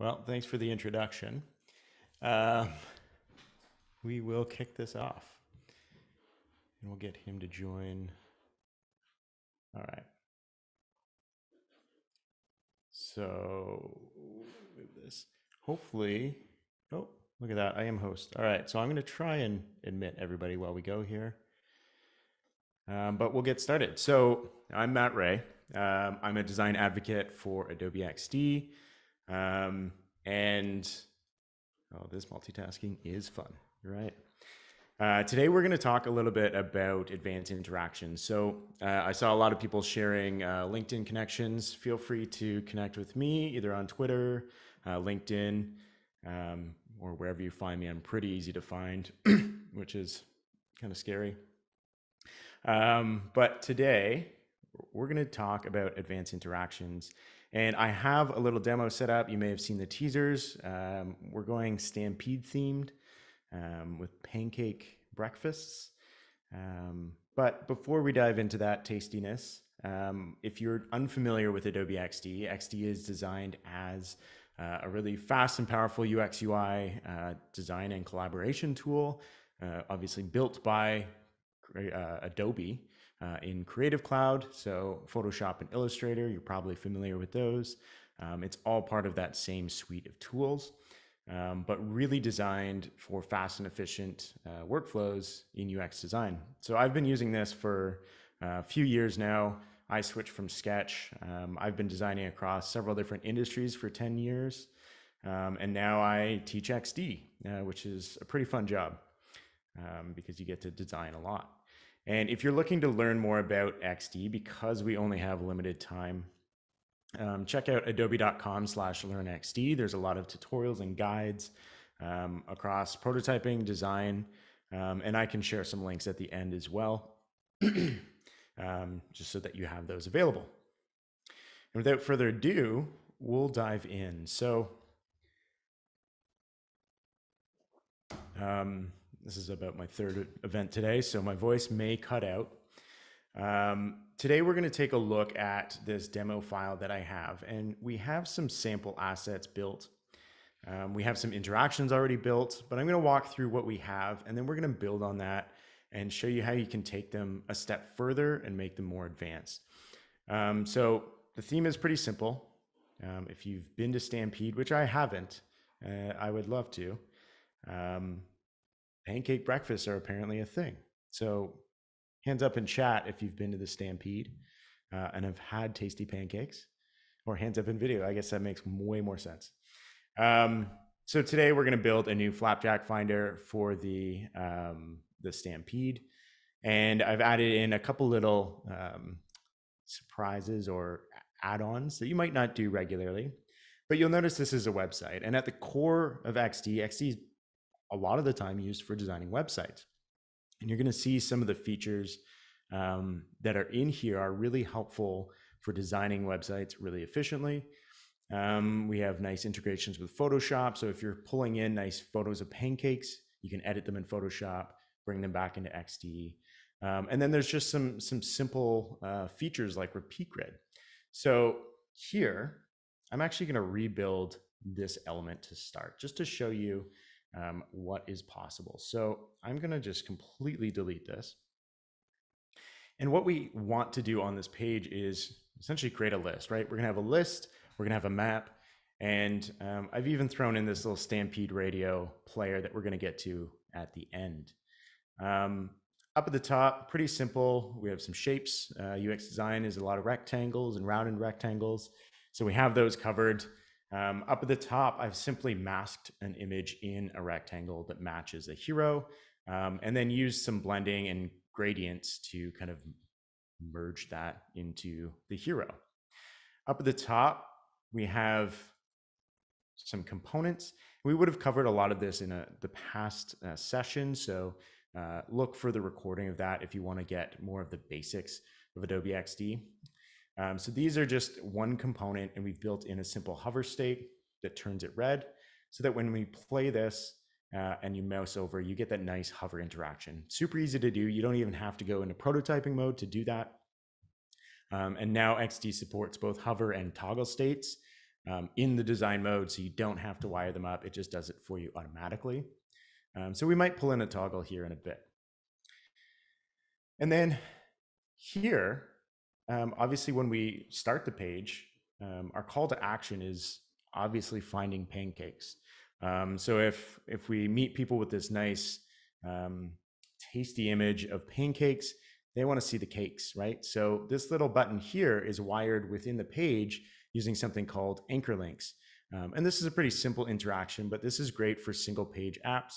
Well, thanks for the introduction. Um, we will kick this off. And we'll get him to join. All right. So, move this. Hopefully, oh, look at that. I am host. All right. So I'm going to try and admit everybody while we go here. Um, but we'll get started. So I'm Matt Rae. Um, I'm a design advocate for Adobe XD. Um, and oh, this multitasking is fun. Right. Uh, today, we're going to talk a little bit about advanced interactions. So, uh, I saw a lot of people sharing uh, LinkedIn connections. Feel free to connect with me either on Twitter, uh, LinkedIn, um, or wherever you find me. I'm pretty easy to find, which is kind of scary. Um, but today, we're going to talk about advanced interactions. And I have a little demo set up. You may have seen the teasers. Um, we're going Stampede themed um, with pancake breakfasts. Um, but before we dive into that tastiness, um, if you're unfamiliar with Adobe XD, XD is designed as uh, a really fast and powerful UX UI uh, design and collaboration tool, uh, obviously built by uh, Adobe uh, in Creative Cloud. So, Photoshop and Illustrator, you're probably familiar with those. Um, it's all part of that same suite of tools um, but really designed for fast and efficient uh, workflows in UX design. So I've been using this for uh, a few years now. I switched from Sketch. Um, I've been designing across several different industries for 10 years. Um, and now I teach XD, uh, which is a pretty fun job um, because you get to design a lot. And if you're looking to learn more about XD, because we only have limited time um, check out adobe.com slash learnxd. There's a lot of tutorials and guides um, across prototyping, design, um, and I can share some links at the end as well, um, just so that you have those available. And without further ado, we'll dive in. So, um, this is about my third event today, so my voice may cut out. Um, today we're going to take a look at this demo file that I have, and we have some sample assets built. Um, we have some interactions already built, but I'm going to walk through what we have, and then we're going to build on that and show you how you can take them a step further and make them more advanced. Um, so the theme is pretty simple. Um, if you've been to Stampede, which I haven't, uh, I would love to. Um, pancake breakfasts are apparently a thing. So Hands up in chat if you've been to the Stampede uh, and have had tasty pancakes, or hands up in video. I guess that makes way more sense. Um, so today we're going to build a new flapjack finder for the um, the Stampede, and I've added in a couple little um, surprises or add-ons that you might not do regularly. But you'll notice this is a website, and at the core of XD, XD a lot of the time used for designing websites. And you're going to see some of the features um, that are in here are really helpful for designing websites really efficiently. Um, we have nice integrations with Photoshop. So if you're pulling in nice photos of pancakes, you can edit them in Photoshop, bring them back into XD. Um, and then there's just some, some simple uh, features like repeat grid. So here, I'm actually going to rebuild this element to start just to show you um, what is possible. So I'm going to just completely delete this. And what we want to do on this page is essentially create a list, right? We're going to have a list, we're going to have a map, and um, I've even thrown in this little Stampede radio player that we're going to get to at the end. Um, up at the top, pretty simple. We have some shapes. Uh, UX design is a lot of rectangles and rounded rectangles. So we have those covered. Um, up at the top, I've simply masked an image in a rectangle that matches a hero, um, and then used some blending and gradients to kind of merge that into the hero. Up at the top, we have some components. We would have covered a lot of this in a, the past uh, session, so uh, look for the recording of that if you want to get more of the basics of Adobe XD. Um, so these are just one component and we've built in a simple hover state that turns it red so that when we play this uh, and you mouse over, you get that nice hover interaction. Super easy to do. You don't even have to go into prototyping mode to do that. Um, and now XD supports both hover and toggle states. um, in the design mode so you don't have to wire them up. It just does it for you automatically. Um, so we might pull in a toggle here in a bit. And then here, um, obviously when we start the page, um, our call to action is obviously finding pancakes. Um, so if if we meet people with this nice um, tasty image of pancakes, they want to see the cakes, right? So this little button here is wired within the page using something called anchor links. Um, and this is a pretty simple interaction, but this is great for single page apps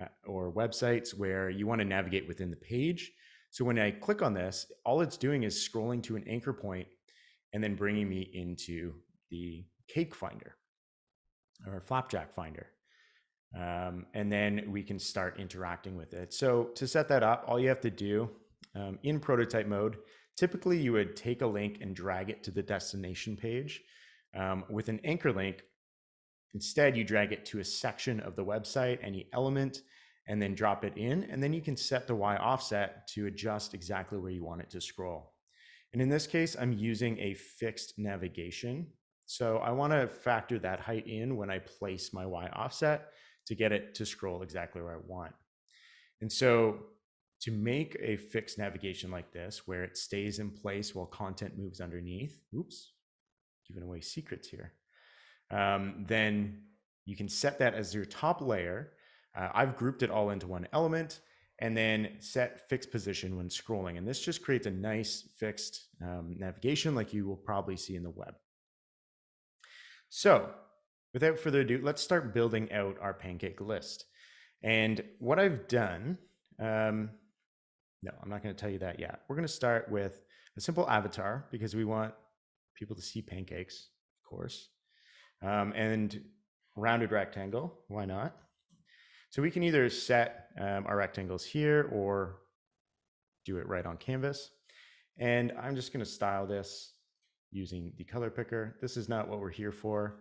uh, or websites where you want to navigate within the page. So when I click on this, all it's doing is scrolling to an anchor point and then bringing me into the cake finder or flapjack finder. Um, and then we can start interacting with it. So to set that up, all you have to do um, in prototype mode, typically you would take a link and drag it to the destination page. Um, with an anchor link, instead you drag it to a section of the website, any element, and then drop it in. And then you can set the Y offset to adjust exactly where you want it to scroll. And in this case, I'm using a fixed navigation. So I want to factor that height in when I place my Y offset to get it to scroll exactly where I want. And so to make a fixed navigation like this, where it stays in place while content moves underneath, oops, giving away secrets here, um, then you can set that as your top layer. Uh, I've grouped it all into one element and then set fixed position when scrolling. And this just creates a nice fixed um, navigation like you will probably see in the web. So without further ado, let's start building out our pancake list. And what I've done, um, no, I'm not going to tell you that yet. We're going to start with a simple avatar because we want people to see pancakes, of course, um, and rounded rectangle. Why not? So we can either set um, our rectangles here or do it right on canvas. And I'm just going to style this using the color picker. This is not what we're here for.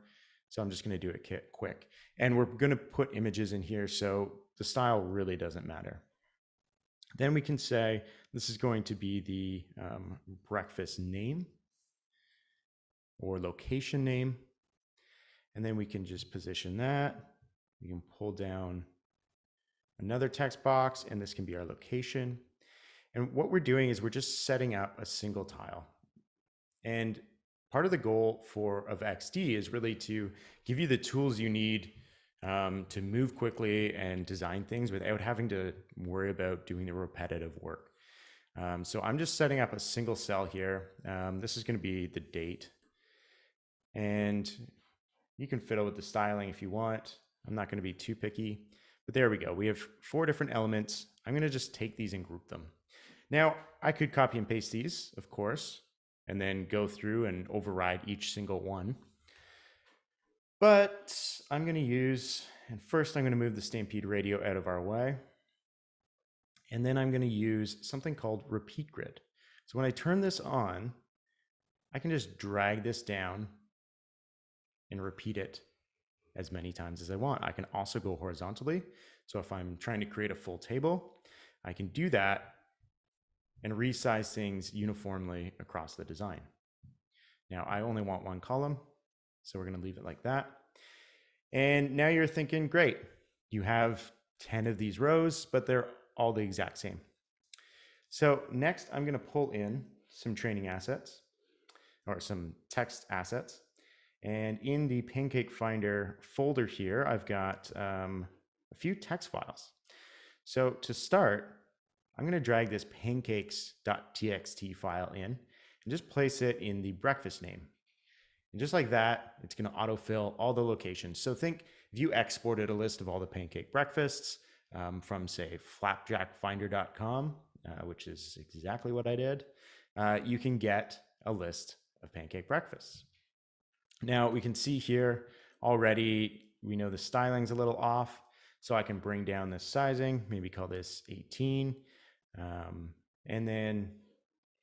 So I'm just going to do it quick. And we're going to put images in here. So the style really doesn't matter. Then we can say this is going to be the um, breakfast name or location name. And then we can just position that. We can pull down another text box, and this can be our location. And what we're doing is we're just setting up a single tile. And part of the goal for of XD is really to give you the tools you need um, to move quickly and design things without having to worry about doing the repetitive work. Um, so I'm just setting up a single cell here. Um, this is going to be the date. And you can fiddle with the styling if you want. I'm not going to be too picky. But there we go. We have four different elements. I'm going to just take these and group them. Now, I could copy and paste these, of course, and then go through and override each single one. But I'm going to use, and first I'm going to move the Stampede radio out of our way. And then I'm going to use something called repeat grid. So when I turn this on, I can just drag this down and repeat it as many times as I want. I can also go horizontally. So if I'm trying to create a full table, I can do that and resize things uniformly across the design. Now I only want one column, so we're gonna leave it like that. And now you're thinking, great, you have 10 of these rows, but they're all the exact same. So next I'm gonna pull in some training assets or some text assets. And in the Pancake Finder folder here, I've got um, a few text files. So to start, I'm going to drag this pancakes.txt file in and just place it in the breakfast name. And just like that, it's going to autofill all the locations. So think if you exported a list of all the pancake breakfasts um, from, say, flapjackfinder.com, uh, which is exactly what I did, uh, you can get a list of pancake breakfasts. Now we can see here already, we know the styling's a little off. So I can bring down this sizing, maybe call this 18, um, and then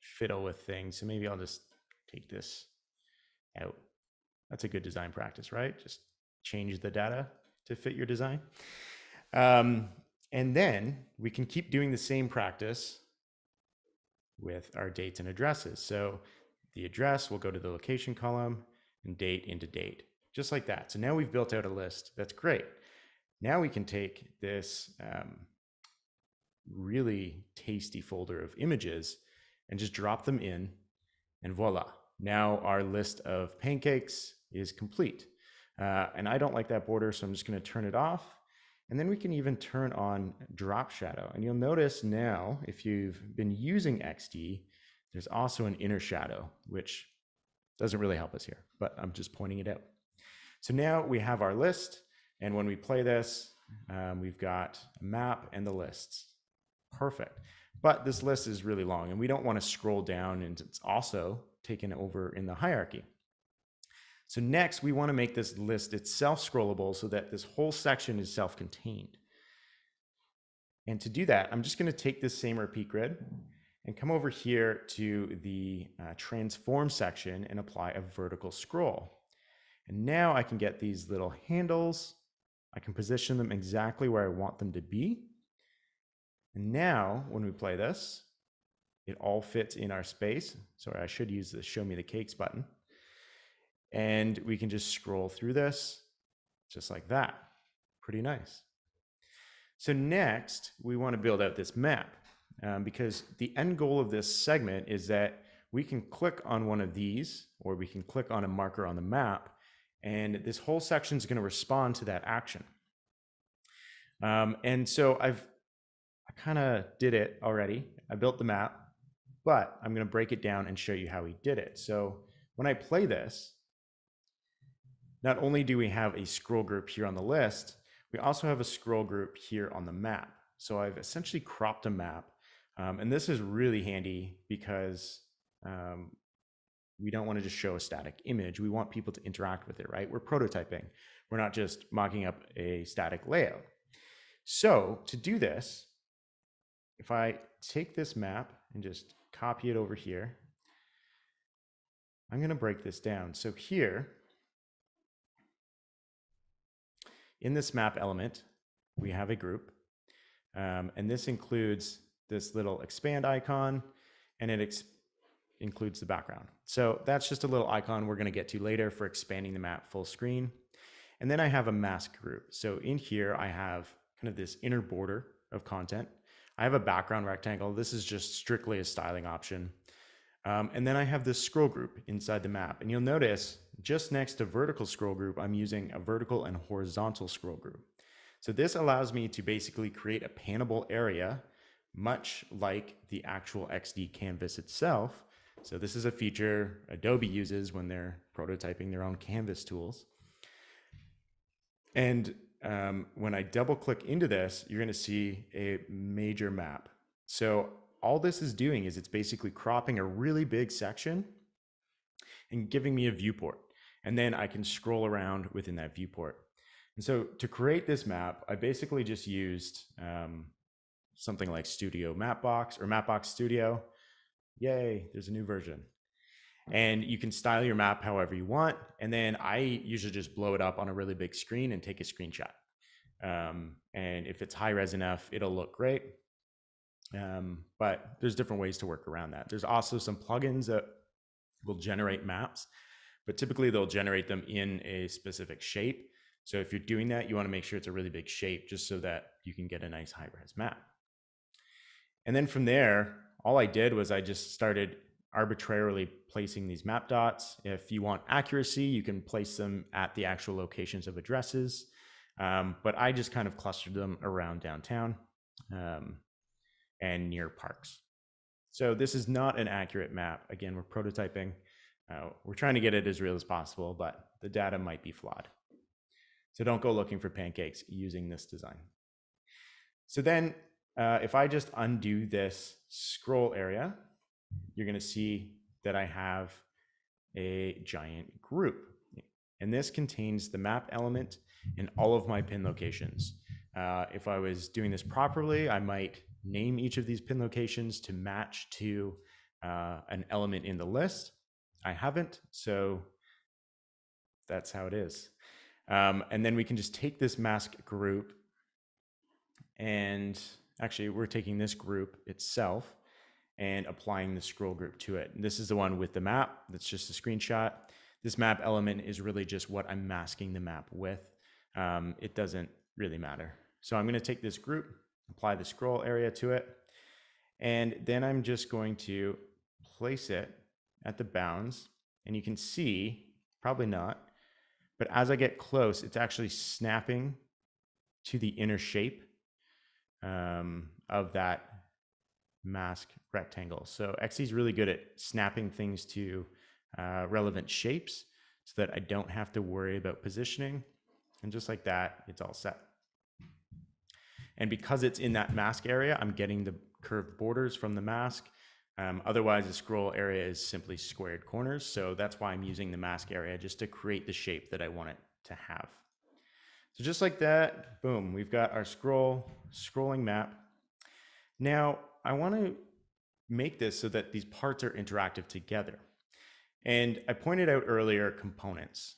fiddle with things. So maybe I'll just take this out. That's a good design practice, right? Just change the data to fit your design. Um, and then we can keep doing the same practice with our dates and addresses. So the address will go to the location column and date into date, just like that. So now we've built out a list. That's great. Now we can take this um, really tasty folder of images and just drop them in and voila. Now our list of pancakes is complete. Uh, and I don't like that border, so I'm just gonna turn it off. And then we can even turn on drop shadow. And you'll notice now, if you've been using XD, there's also an inner shadow, which doesn't really help us here, but I'm just pointing it out. So now we have our list. And when we play this, um, we've got a map and the lists. Perfect. But this list is really long and we don't want to scroll down and it's also taken over in the hierarchy. So next we want to make this list itself scrollable so that this whole section is self-contained. And to do that, I'm just going to take this same repeat grid and come over here to the uh, transform section and apply a vertical scroll. And now I can get these little handles. I can position them exactly where I want them to be. And now when we play this, it all fits in our space. Sorry, I should use the show me the cakes button. And we can just scroll through this just like that. Pretty nice. So next, we want to build out this map um, because the end goal of this segment is that we can click on one of these or we can click on a marker on the map and this whole section is going to respond to that action. Um, and so I've I kind of did it already. I built the map, but I'm going to break it down and show you how we did it. So when I play this, not only do we have a scroll group here on the list, we also have a scroll group here on the map. So I've essentially cropped a map. Um, and this is really handy because um, we don't want to just show a static image. We want people to interact with it, right? We're prototyping. We're not just mocking up a static layout. So to do this, if I take this map and just copy it over here, I'm going to break this down. So here, in this map element, we have a group. Um, and this includes this little expand icon, and it includes the background. So that's just a little icon we're going to get to later for expanding the map full screen. And then I have a mask group. So in here, I have kind of this inner border of content. I have a background rectangle. This is just strictly a styling option. Um, and then I have this scroll group inside the map. And you'll notice just next to vertical scroll group, I'm using a vertical and horizontal scroll group. So this allows me to basically create a panable area, much like the actual XD canvas itself. So this is a feature Adobe uses when they're prototyping their own canvas tools. And um, when I double click into this, you're gonna see a major map. So all this is doing is it's basically cropping a really big section and giving me a viewport. And then I can scroll around within that viewport. And so to create this map, I basically just used um, something like Studio Mapbox or Mapbox Studio. Yay, there's a new version. And you can style your map however you want. And then I usually just blow it up on a really big screen and take a screenshot. Um, and if it's high res enough, it'll look great. Um, but there's different ways to work around that. There's also some plugins that will generate maps, but typically they'll generate them in a specific shape. So if you're doing that, you want to make sure it's a really big shape just so that you can get a nice high res map. And then from there, all I did was I just started arbitrarily placing these map dots. If you want accuracy, you can place them at the actual locations of addresses. Um, but I just kind of clustered them around downtown um, and near parks. So this is not an accurate map. Again, we're prototyping. Uh, we're trying to get it as real as possible, but the data might be flawed. So don't go looking for pancakes using this design. So then uh, if I just undo this scroll area, you're going to see that I have a giant group. And this contains the map element and all of my pin locations. Uh, if I was doing this properly, I might name each of these pin locations to match to uh, an element in the list. I haven't, so that's how it is. Um, and then we can just take this mask group and actually we're taking this group itself and applying the scroll group to it. And this is the one with the map. That's just a screenshot. this map element is really just what I'm masking the map with. Um, it doesn't really matter. So I'm going to take this group, apply the scroll area to it, and then I'm just going to place it at the bounds. And you can see, probably not, but as I get close, it's actually snapping to the inner shape um, of that mask rectangle. So XD is really good at snapping things to uh, relevant shapes so that I don't have to worry about positioning. And just like that, it's all set. And because it's in that mask area, I'm getting the curved borders from the mask. Um, otherwise, the scroll area is simply squared corners. So that's why I'm using the mask area just to create the shape that I want it to have. So just like that, boom, we've got our scroll, scrolling map. Now, I want to make this so that these parts are interactive together. And I pointed out earlier components.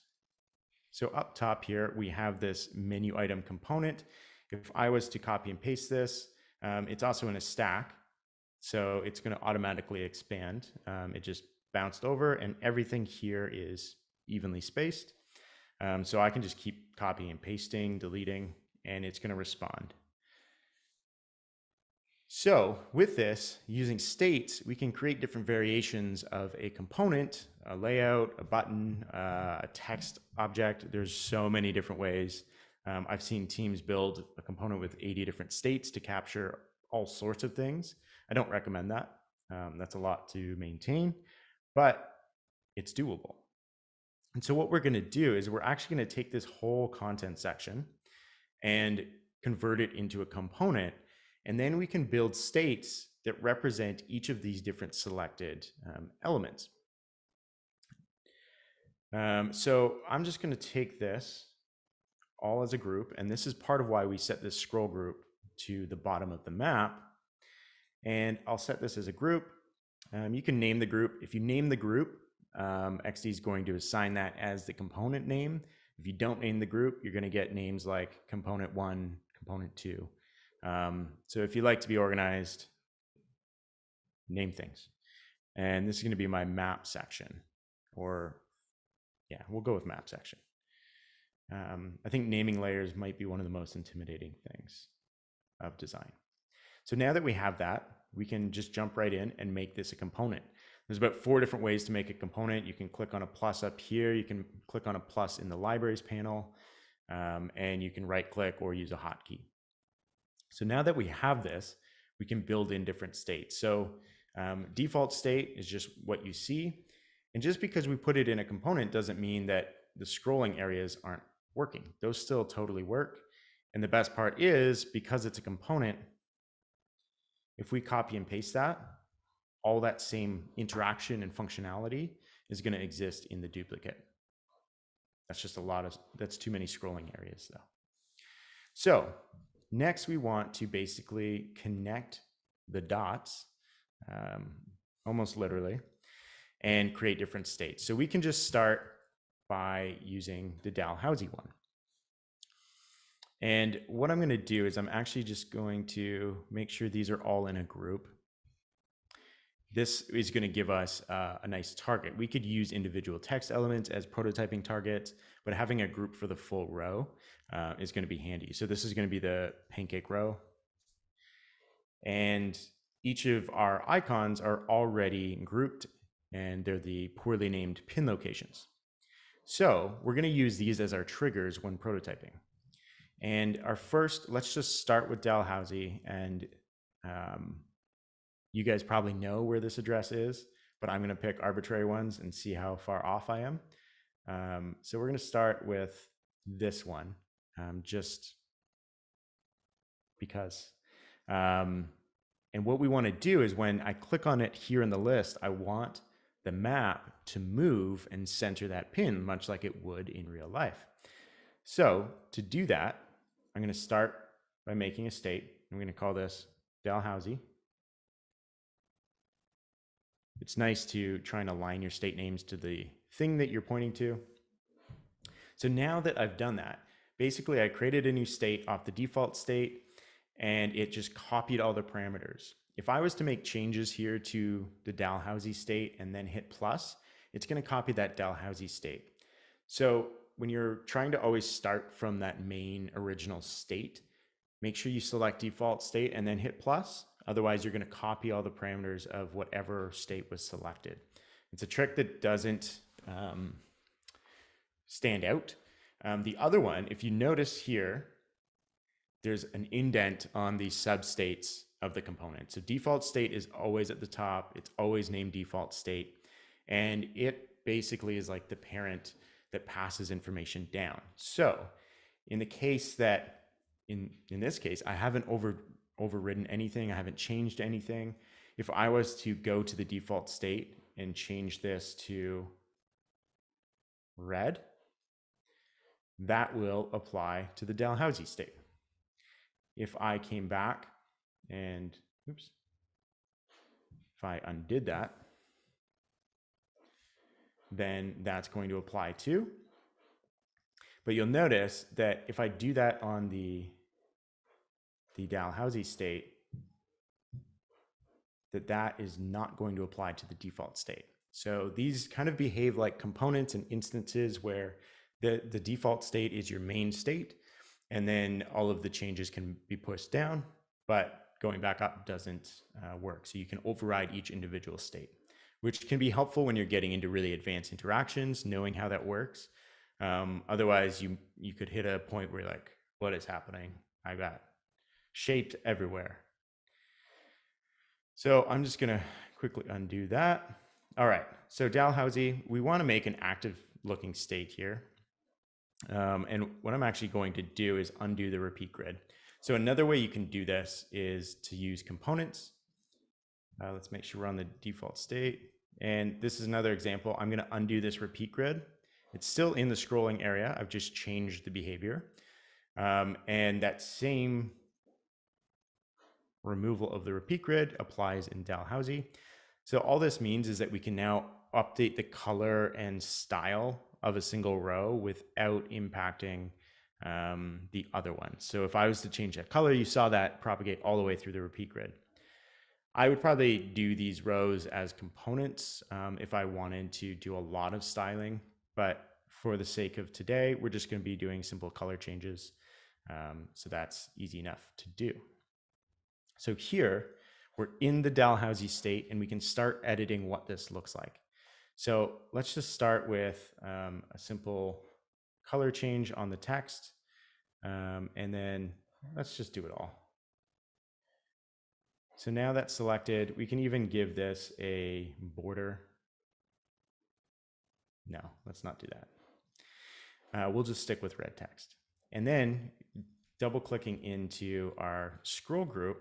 So up top here, we have this menu item component. If I was to copy and paste this, um, it's also in a stack. So it's going to automatically expand. Um, it just bounced over and everything here is evenly spaced. Um, so I can just keep copying and pasting, deleting, and it's going to respond. So with this, using states, we can create different variations of a component, a layout, a button, uh, a text object. There's so many different ways. Um, I've seen teams build a component with 80 different states to capture all sorts of things. I don't recommend that. Um, that's a lot to maintain, but it's doable. And so what we're going to do is we're actually going to take this whole content section and convert it into a component. And then we can build states that represent each of these different selected um, elements. Um, so I'm just going to take this all as a group, and this is part of why we set this scroll group to the bottom of the map. And I'll set this as a group. Um, you can name the group. If you name the group, um, XD is going to assign that as the component name. If you don't name the group, you're going to get names like component one, component two. Um, so if you like to be organized, name things. And this is going to be my map section, or yeah, we'll go with map section. Um, I think naming layers might be one of the most intimidating things of design. So now that we have that, we can just jump right in and make this a component. There's about four different ways to make a component. You can click on a plus up here. You can click on a plus in the libraries panel, um, and you can right click or use a hotkey. So now that we have this, we can build in different states. So um, default state is just what you see. And just because we put it in a component doesn't mean that the scrolling areas aren't working. Those still totally work. And the best part is because it's a component, if we copy and paste that, all that same interaction and functionality is going to exist in the duplicate. That's just a lot of, that's too many scrolling areas though. So next we want to basically connect the dots, um, almost literally, and create different states. So we can just start by using the Dalhousie one. And what I'm going to do is I'm actually just going to make sure these are all in a group. This is going to give us uh, a nice target. We could use individual text elements as prototyping targets, but having a group for the full row uh, is going to be handy. So this is going to be the pancake row. And each of our icons are already grouped and they're the poorly named pin locations. So we're going to use these as our triggers when prototyping. And our first, let's just start with Dalhousie. And um, you guys probably know where this address is, but I'm going to pick arbitrary ones and see how far off I am. Um, so we're going to start with this one, um, just because. Um, and what we want to do is when I click on it here in the list, I want the map to move and center that pin, much like it would in real life. So to do that, I'm going to start by making a state. I'm going to call this Dalhousie. It's nice to try and align your state names to the thing that you're pointing to. So now that I've done that, basically I created a new state off the default state and it just copied all the parameters. If I was to make changes here to the Dalhousie state and then hit plus, it's going to copy that Dalhousie state. So when you're trying to always start from that main original state, make sure you select default state and then hit plus. Otherwise, you're going to copy all the parameters of whatever state was selected. It's a trick that doesn't um, stand out. Um, the other one, if you notice here, there's an indent on the substates of the component. So default state is always at the top. It's always named default state. And it basically is like the parent that passes information down. So in the case that, in, in this case, I haven't over, overridden anything, I haven't changed anything. If I was to go to the default state and change this to red, that will apply to the Dalhousie state. If I came back and, oops, if I undid that, then that's going to apply to. But you'll notice that if I do that on the, the Dalhousie state, that that is not going to apply to the default state. So these kind of behave like components and instances where the, the default state is your main state, and then all of the changes can be pushed down, but going back up doesn't uh, work. So you can override each individual state which can be helpful when you're getting into really advanced interactions, knowing how that works. Um, otherwise, you you could hit a point where you're like, what is happening? I got shaped everywhere. So I'm just gonna quickly undo that. All right, so Dalhousie, we wanna make an active looking state here. Um, and what I'm actually going to do is undo the repeat grid. So another way you can do this is to use components. Uh, let's make sure we're on the default state. And this is another example. I'm going to undo this repeat grid. It's still in the scrolling area. I've just changed the behavior. Um, and that same removal of the repeat grid applies in Dalhousie. So all this means is that we can now update the color and style of a single row without impacting um, the other one. So if I was to change that color, you saw that propagate all the way through the repeat grid. I would probably do these rows as components um, if I wanted to do a lot of styling, but for the sake of today, we're just going to be doing simple color changes. Um, so that's easy enough to do. So here, we're in the Dalhousie state and we can start editing what this looks like. So let's just start with um, a simple color change on the text. Um, and then let's just do it all. So now that's selected, we can even give this a border. No, let's not do that. Uh, we'll just stick with red text. And then double clicking into our scroll group,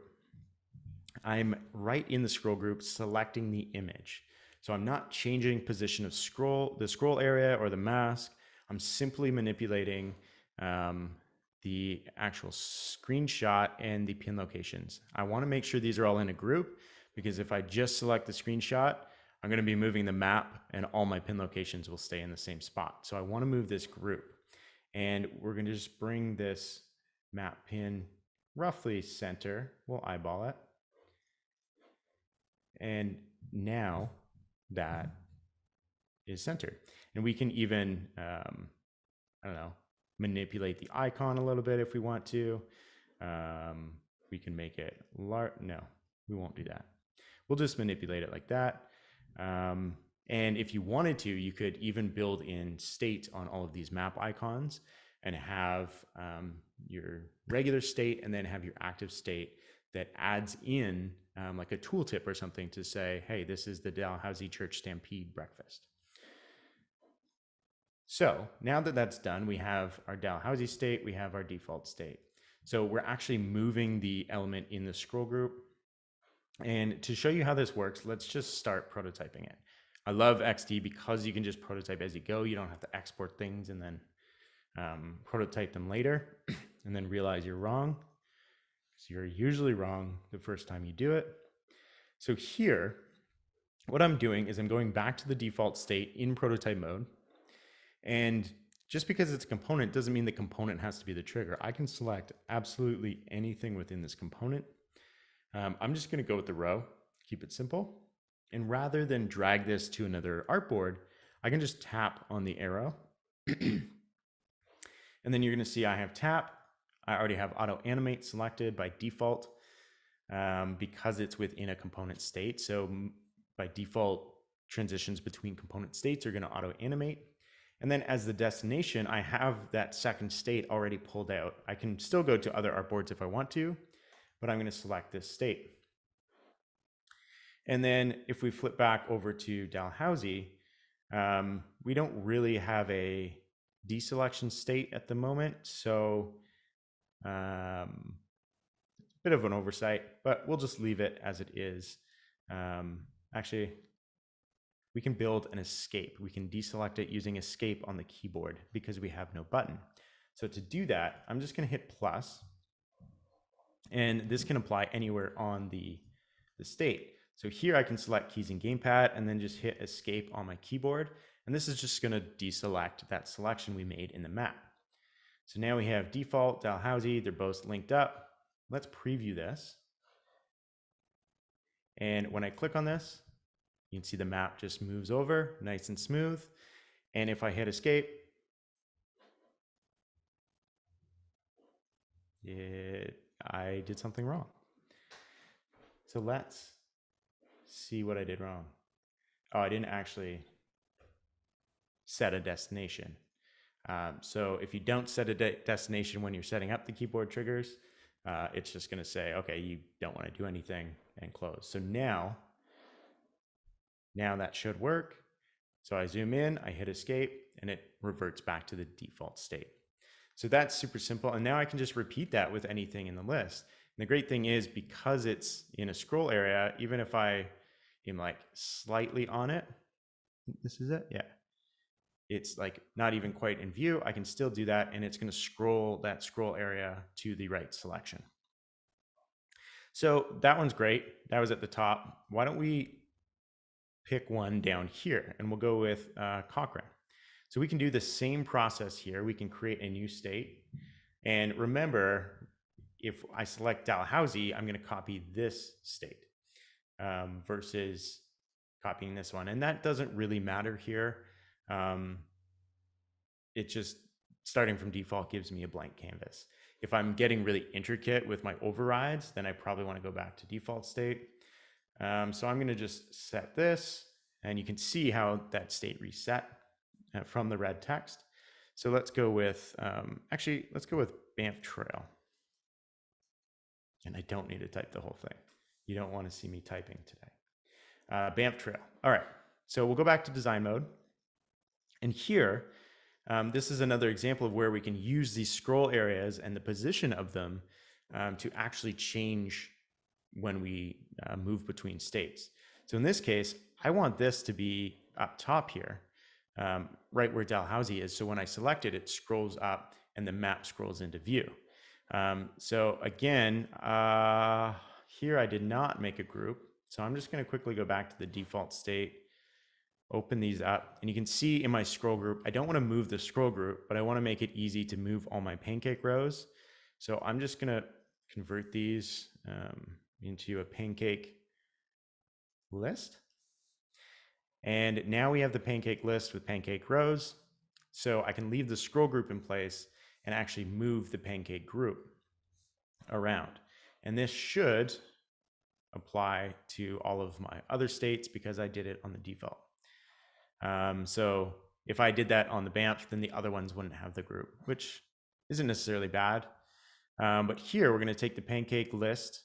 I'm right in the scroll group selecting the image. So I'm not changing position of scroll, the scroll area or the mask. I'm simply manipulating um, the actual screenshot and the pin locations. I wanna make sure these are all in a group because if I just select the screenshot, I'm gonna be moving the map and all my pin locations will stay in the same spot. So I wanna move this group and we're gonna just bring this map pin roughly center. We'll eyeball it. And now that is centered. And we can even, um, I don't know, manipulate the icon a little bit if we want to. Um, we can make it large. No, we won't do that. We'll just manipulate it like that. Um, and if you wanted to, you could even build in state on all of these map icons and have um, your regular state and then have your active state that adds in um, like a tooltip or something to say, hey, this is the Dalhousie Church Stampede breakfast. So now that that's done, we have our Dalhousie state, we have our default state. So we're actually moving the element in the scroll group. And to show you how this works, let's just start prototyping it. I love XD because you can just prototype as you go. You don't have to export things and then um, prototype them later and then realize you're wrong. So you're usually wrong the first time you do it. So here, what I'm doing is I'm going back to the default state in prototype mode. And just because it's a component doesn't mean the component has to be the trigger. I can select absolutely anything within this component. Um, I'm just gonna go with the row, keep it simple. And rather than drag this to another artboard, I can just tap on the arrow. and then you're going to see I have tap. I already have auto animate selected by default um, because it's within a component state. So by default, transitions between component states are going to auto animate. And then as the destination, I have that second state already pulled out. I can still go to other artboards if I want to, but I'm going to select this state. And then if we flip back over to Dalhousie, um, we don't really have a deselection state at the moment. So um, bit of an oversight, but we'll just leave it as it is. Um, actually, we can build an escape. We can deselect it using escape on the keyboard because we have no button. So to do that, I'm just gonna hit plus, and this can apply anywhere on the, the state. So here I can select keys and gamepad and then just hit escape on my keyboard. And this is just gonna deselect that selection we made in the map. So now we have default, Dalhousie, they're both linked up. Let's preview this. And when I click on this, you can see the map just moves over nice and smooth. And if I hit escape, it, I did something wrong. So let's see what I did wrong. Oh, I didn't actually set a destination. Um, so if you don't set a de destination when you're setting up the keyboard triggers, uh, it's just going to say, okay, you don't want to do anything and close. So now, now that should work. So I zoom in, I hit escape, and it reverts back to the default state. So that's super simple. And now I can just repeat that with anything in the list. And the great thing is because it's in a scroll area, even if I am like slightly on it, this is it, yeah it's like not even quite in view, I can still do that and it's going to scroll that scroll area to the right selection. So that one's great. That was at the top. Why don't we pick one down here and we'll go with uh, Cochrane. So we can do the same process here. We can create a new state. And remember, if I select Dalhousie, I'm going to copy this state um, versus copying this one. And that doesn't really matter here um, it just starting from default gives me a blank canvas. If I'm getting really intricate with my overrides, then I probably want to go back to default state. Um, so I'm going to just set this, and you can see how that state reset uh, from the red text. So let's go with, um, actually, let's go with Banff Trail. And I don't need to type the whole thing. You don't want to see me typing today. Uh, Banff Trail. All right, so we'll go back to design mode. And here, um, this is another example of where we can use these scroll areas and the position of them um, to actually change when we uh, move between states. So in this case, I want this to be up top here, um, right where Dalhousie is. So when I select it, it scrolls up and the map scrolls into view. Um, so again, uh, here I did not make a group. So I'm just gonna quickly go back to the default state open these up and you can see in my scroll group, I don't want to move the scroll group, but I want to make it easy to move all my pancake rows. So I'm just going to convert these um, into a pancake list. And now we have the pancake list with pancake rows. So I can leave the scroll group in place and actually move the pancake group around. And this should apply to all of my other states because I did it on the default. Um, so if I did that on the Banff, then the other ones wouldn't have the group, which isn't necessarily bad. Um, but here we're going to take the pancake list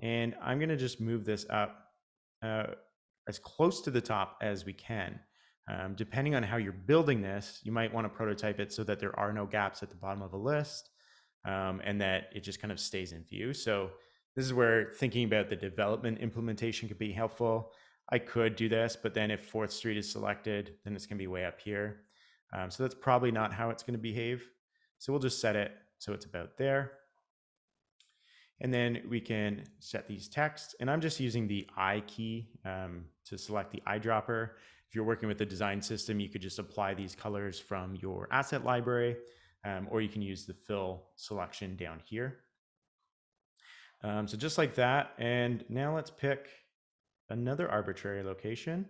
and I'm going to just move this up uh, as close to the top as we can. Um, depending on how you're building this, you might want to prototype it so that there are no gaps at the bottom of a list um, and that it just kind of stays in view. So this is where thinking about the development implementation could be helpful. I could do this, but then if 4th Street is selected, then it's going to be way up here. Um, so that's probably not how it's going to behave. So we'll just set it so it's about there. And then we can set these texts. And I'm just using the I key um, to select the eyedropper. If you're working with the design system, you could just apply these colors from your asset library, um, or you can use the fill selection down here. Um, so just like that. And now let's pick another arbitrary location.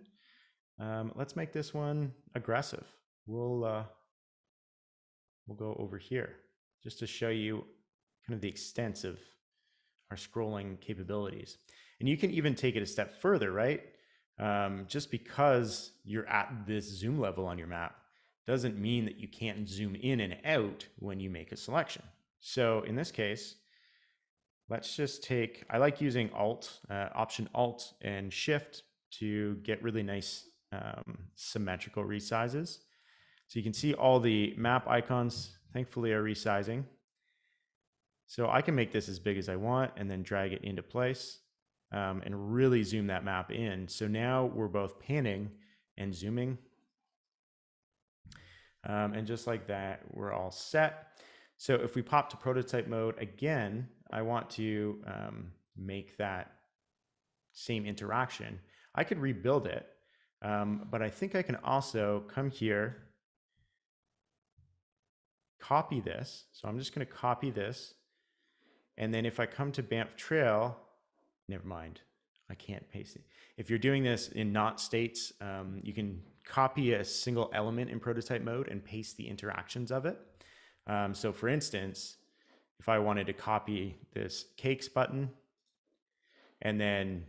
Um, let's make this one aggressive. We'll, uh, we'll go over here just to show you kind of the extent of our scrolling capabilities. And you can even take it a step further, right? Um, just because you're at this zoom level on your map doesn't mean that you can't zoom in and out when you make a selection. So in this case, let's just take, I like using Alt, uh, Option Alt and Shift to get really nice um, symmetrical resizes. So you can see all the map icons, thankfully, are resizing. So I can make this as big as I want and then drag it into place um, and really zoom that map in. So now we're both panning and zooming. Um, and just like that, we're all set. So if we pop to prototype mode again, I want to um, make that same interaction. I could rebuild it, um, but I think I can also come here, copy this. So I'm just going to copy this. And then if I come to Banff Trail, never mind, I can't paste it. If you're doing this in not states, um, you can copy a single element in prototype mode and paste the interactions of it. Um, so for instance, if I wanted to copy this cakes button, and then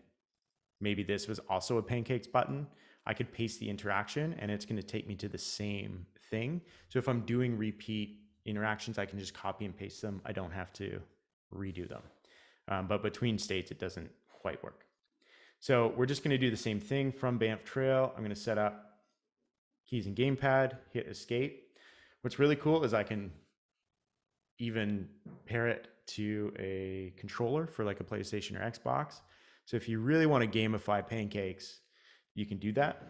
maybe this was also a pancakes button, I could paste the interaction and it's going to take me to the same thing. So if I'm doing repeat interactions, I can just copy and paste them. I don't have to redo them. Um, but between states, it doesn't quite work. So we're just going to do the same thing from Banff Trail. I'm going to set up keys and gamepad, hit escape. What's really cool is I can even pair it to a controller for like a PlayStation or Xbox. So if you really want to gamify pancakes, you can do that.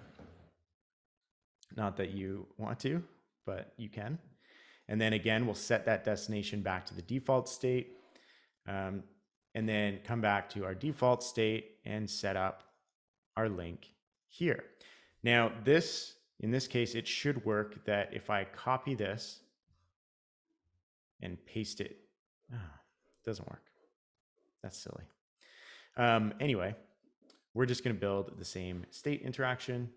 Not that you want to, but you can. And then again, we'll set that destination back to the default state. Um, and then come back to our default state and set up our link here. Now this, in this case, it should work that if I copy this and paste it. Oh, doesn't work. That's silly. Um, anyway, we're just going to build the same state interaction.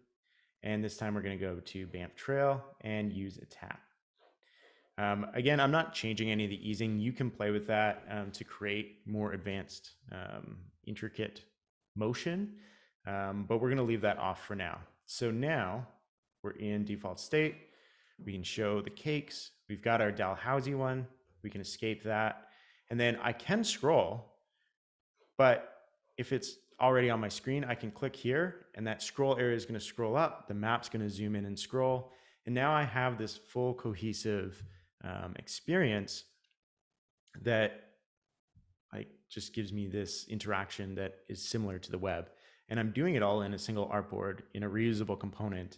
And this time we're going to go to Banff Trail and use a tap. Um, again, I'm not changing any of the easing. You can play with that um, to create more advanced, um, intricate motion, um, but we're going to leave that off for now. So now we're in default state. We can show the cakes. We've got our Dalhousie one. We can escape that. And then I can scroll, but if it's already on my screen, I can click here and that scroll area is going to scroll up. The map's going to zoom in and scroll. And now I have this full cohesive um, experience that like just gives me this interaction that is similar to the web. And I'm doing it all in a single artboard in a reusable component.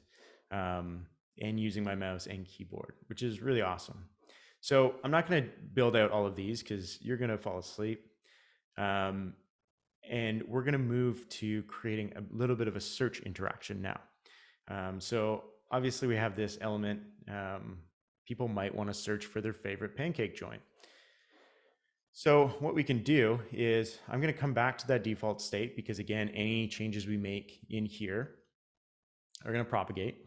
Um, and using my mouse and keyboard, which is really awesome. So I'm not going to build out all of these because you're going to fall asleep. Um, and we're going to move to creating a little bit of a search interaction now. Um, so obviously we have this element. Um, people might want to search for their favorite pancake joint. So what we can do is I'm going to come back to that default state because again, any changes we make in here are going to propagate.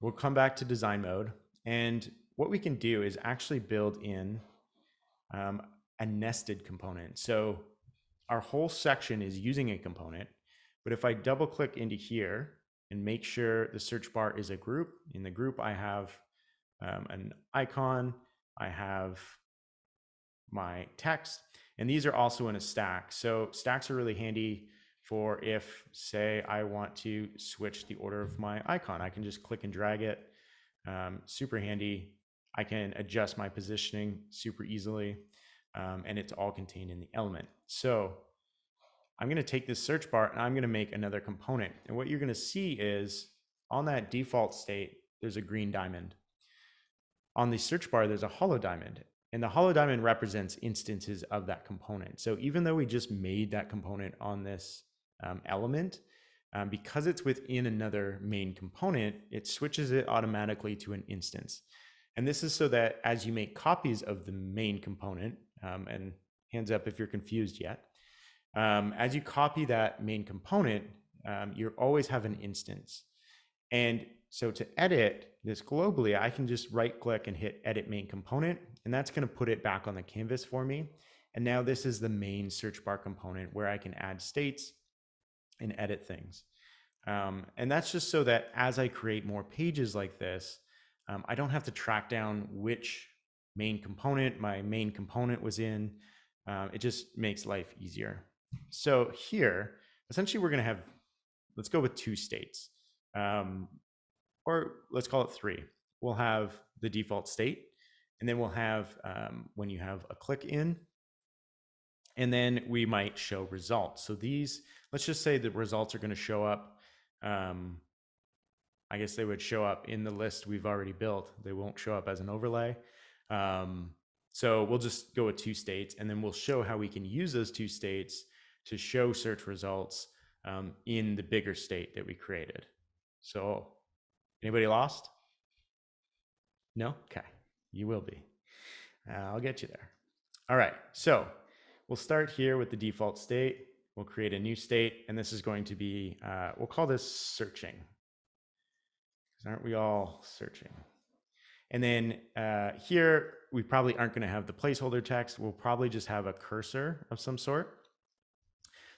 We'll come back to design mode. And what we can do is actually build in um, a nested component. So our whole section is using a component, but if I double click into here and make sure the search bar is a group, in the group I have um, an icon, I have my text, and these are also in a stack. So stacks are really handy for if, say, I want to switch the order of my icon. I can just click and drag it. Um, super handy. I can adjust my positioning super easily, um, and it's all contained in the element. So I'm going to take this search bar and I'm going to make another component. And what you're going to see is on that default state, there's a green diamond. On the search bar, there's a hollow diamond. And the hollow diamond represents instances of that component. So even though we just made that component on this um, element, um, because it's within another main component, it switches it automatically to an instance. And this is so that as you make copies of the main component, um, and hands up if you're confused yet, um, as you copy that main component, um, you always have an instance. And so to edit this globally, I can just right click and hit edit main component, and that's gonna put it back on the canvas for me. And now this is the main search bar component where I can add states and edit things. Um, and that's just so that as I create more pages like this, um, I don't have to track down which main component my main component was in. Um, it just makes life easier. So here, essentially we're gonna have, let's go with two states. Um, or let's call it three. We'll have the default state, and then we'll have um, when you have a click in, and then we might show results. So these, let's just say the results are going to show up. Um, I guess they would show up in the list we've already built. They won't show up as an overlay. Um, so we'll just go with two states, and then we'll show how we can use those two states to show search results um, in the bigger state that we created. So Anybody lost? No? Okay. You will be. Uh, I'll get you there. All right. So we'll start here with the default state. We'll create a new state, and this is going to be, uh, we'll call this searching. Because aren't we all searching? And then uh, here, we probably aren't going to have the placeholder text. We'll probably just have a cursor of some sort.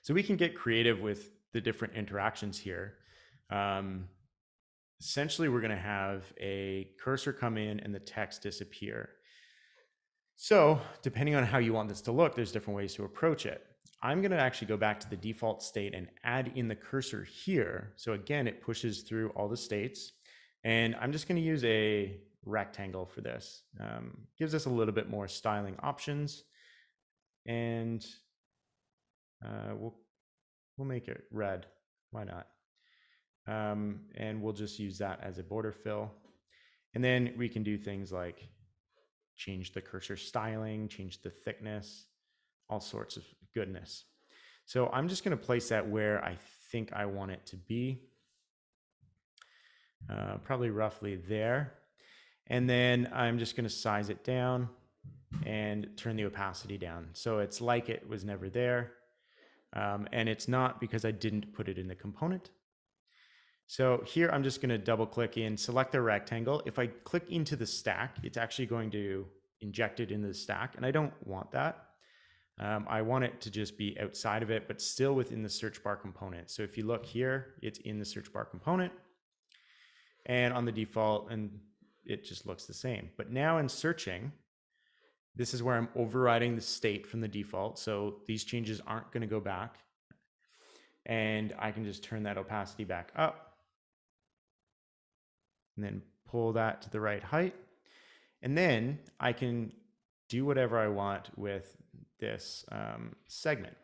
So we can get creative with the different interactions here. Um, essentially we're going to have a cursor come in and the text disappear. So depending on how you want this to look, there's different ways to approach it. I'm going to actually go back to the default state and add in the cursor here. So again, it pushes through all the states. And I'm just going to use a rectangle for this. Um, gives us a little bit more styling options. And uh, we'll, we'll make it red. Why not? Um, and we'll just use that as a border fill. And then we can do things like change the cursor styling, change the thickness, all sorts of goodness. So I'm just going to place that where I think I want it to be. Uh, probably roughly there. And then I'm just going to size it down and turn the opacity down. So it's like it was never there. Um, and it's not because I didn't put it in the component. So here I'm just going to double click in, select the rectangle. If I click into the stack, it's actually going to inject it into the stack, and I don't want that. Um, I want it to just be outside of it, but still within the search bar component. So if you look here, it's in the search bar component and on the default, and it just looks the same. But now in searching, this is where I'm overriding the state from the default. So these changes aren't going to go back. And I can just turn that opacity back up and then pull that to the right height. And then I can do whatever I want with this um, segment.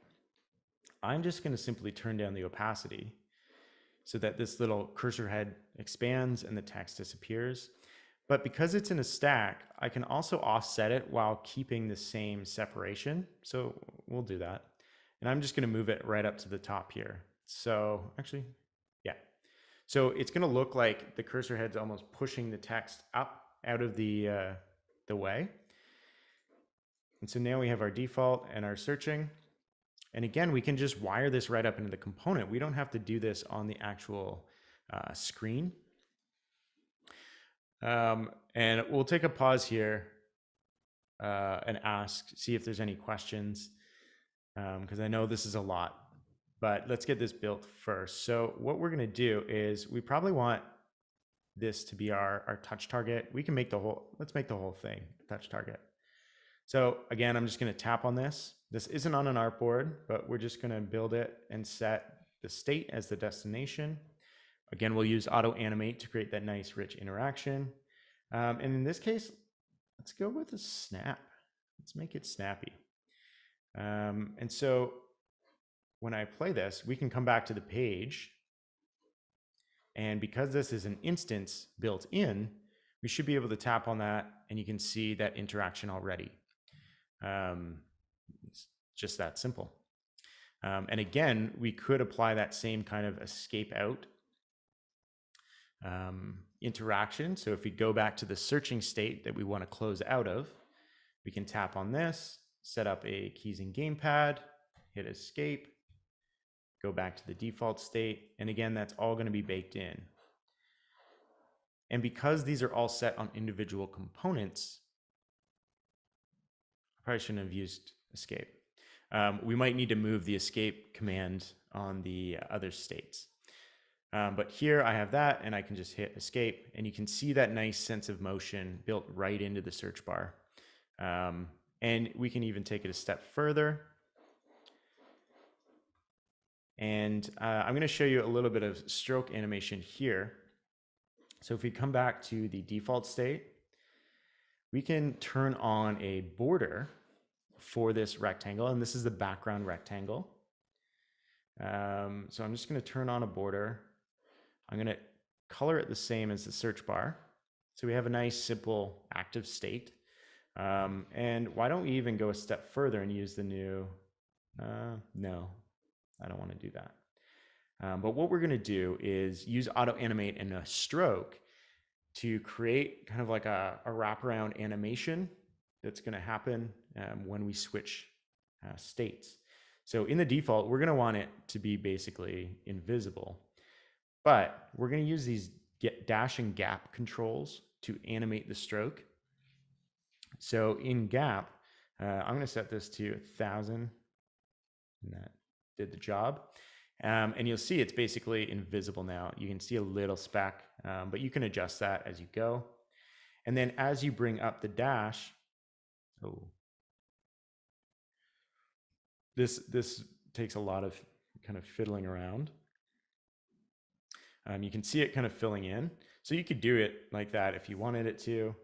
I'm just going to simply turn down the opacity so that this little cursor head expands and the text disappears. But because it's in a stack, I can also offset it while keeping the same separation. So we'll do that. And I'm just going to move it right up to the top here. So actually, so it's going to look like the cursor head's almost pushing the text up out of the, uh, the way. And so now we have our default and our searching. And again, we can just wire this right up into the component. We don't have to do this on the actual uh, screen. Um, and we'll take a pause here uh, and ask, see if there's any questions, because um, I know this is a lot but let's get this built first. So what we're gonna do is we probably want this to be our, our touch target. We can make the whole, let's make the whole thing touch target. So again, I'm just gonna tap on this. This isn't on an artboard, but we're just gonna build it and set the state as the destination. Again, we'll use auto animate to create that nice rich interaction. Um, and in this case, let's go with a snap. Let's make it snappy. Um, and so when I play this, we can come back to the page. And because this is an instance built in, we should be able to tap on that and you can see that interaction already. Um, it's just that simple. Um, and again, we could apply that same kind of escape out um, interaction. So if we go back to the searching state that we want to close out of, we can tap on this, set up a keys and gamepad, hit escape, go back to the default state. And again, that's all going to be baked in. And because these are all set on individual components, I probably shouldn't have used escape. Um, we might need to move the escape command on the other states. Um, but here I have that and I can just hit escape and you can see that nice sense of motion built right into the search bar. Um, and we can even take it a step further. And uh, I'm going to show you a little bit of stroke animation here. So if we come back to the default state, we can turn on a border for this rectangle, and this is the background rectangle. Um, so I'm just going to turn on a border. I'm going to color it the same as the search bar. So we have a nice, simple, active state. Um, and why don't we even go a step further and use the new, uh, no, I don't want to do that. Um, but what we're going to do is use auto animate and a stroke to create kind of like a, a wraparound animation that's going to happen um, when we switch uh, states. So in the default, we're going to want it to be basically invisible, but we're going to use these dash and gap controls to animate the stroke. So in gap, uh, I'm going to set this to a thousand and that did the job. Um, and you'll see it's basically invisible now. You can see a little speck, um, but you can adjust that as you go. And then as you bring up the dash, oh, this, this takes a lot of kind of fiddling around. Um, you can see it kind of filling in. So you could do it like that if you wanted it to.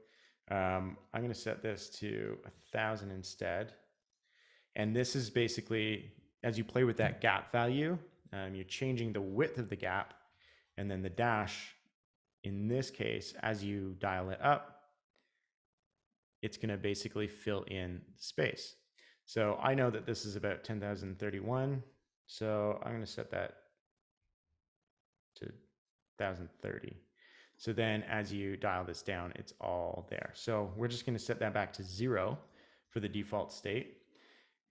Um, I'm going to set this to a thousand instead. And this is basically as you play with that gap value, um, you're changing the width of the gap and then the dash in this case, as you dial it up, it's going to basically fill in space. So I know that this is about 10,031. So I'm going to set that to 1030. So then as you dial this down, it's all there. So we're just going to set that back to zero for the default state.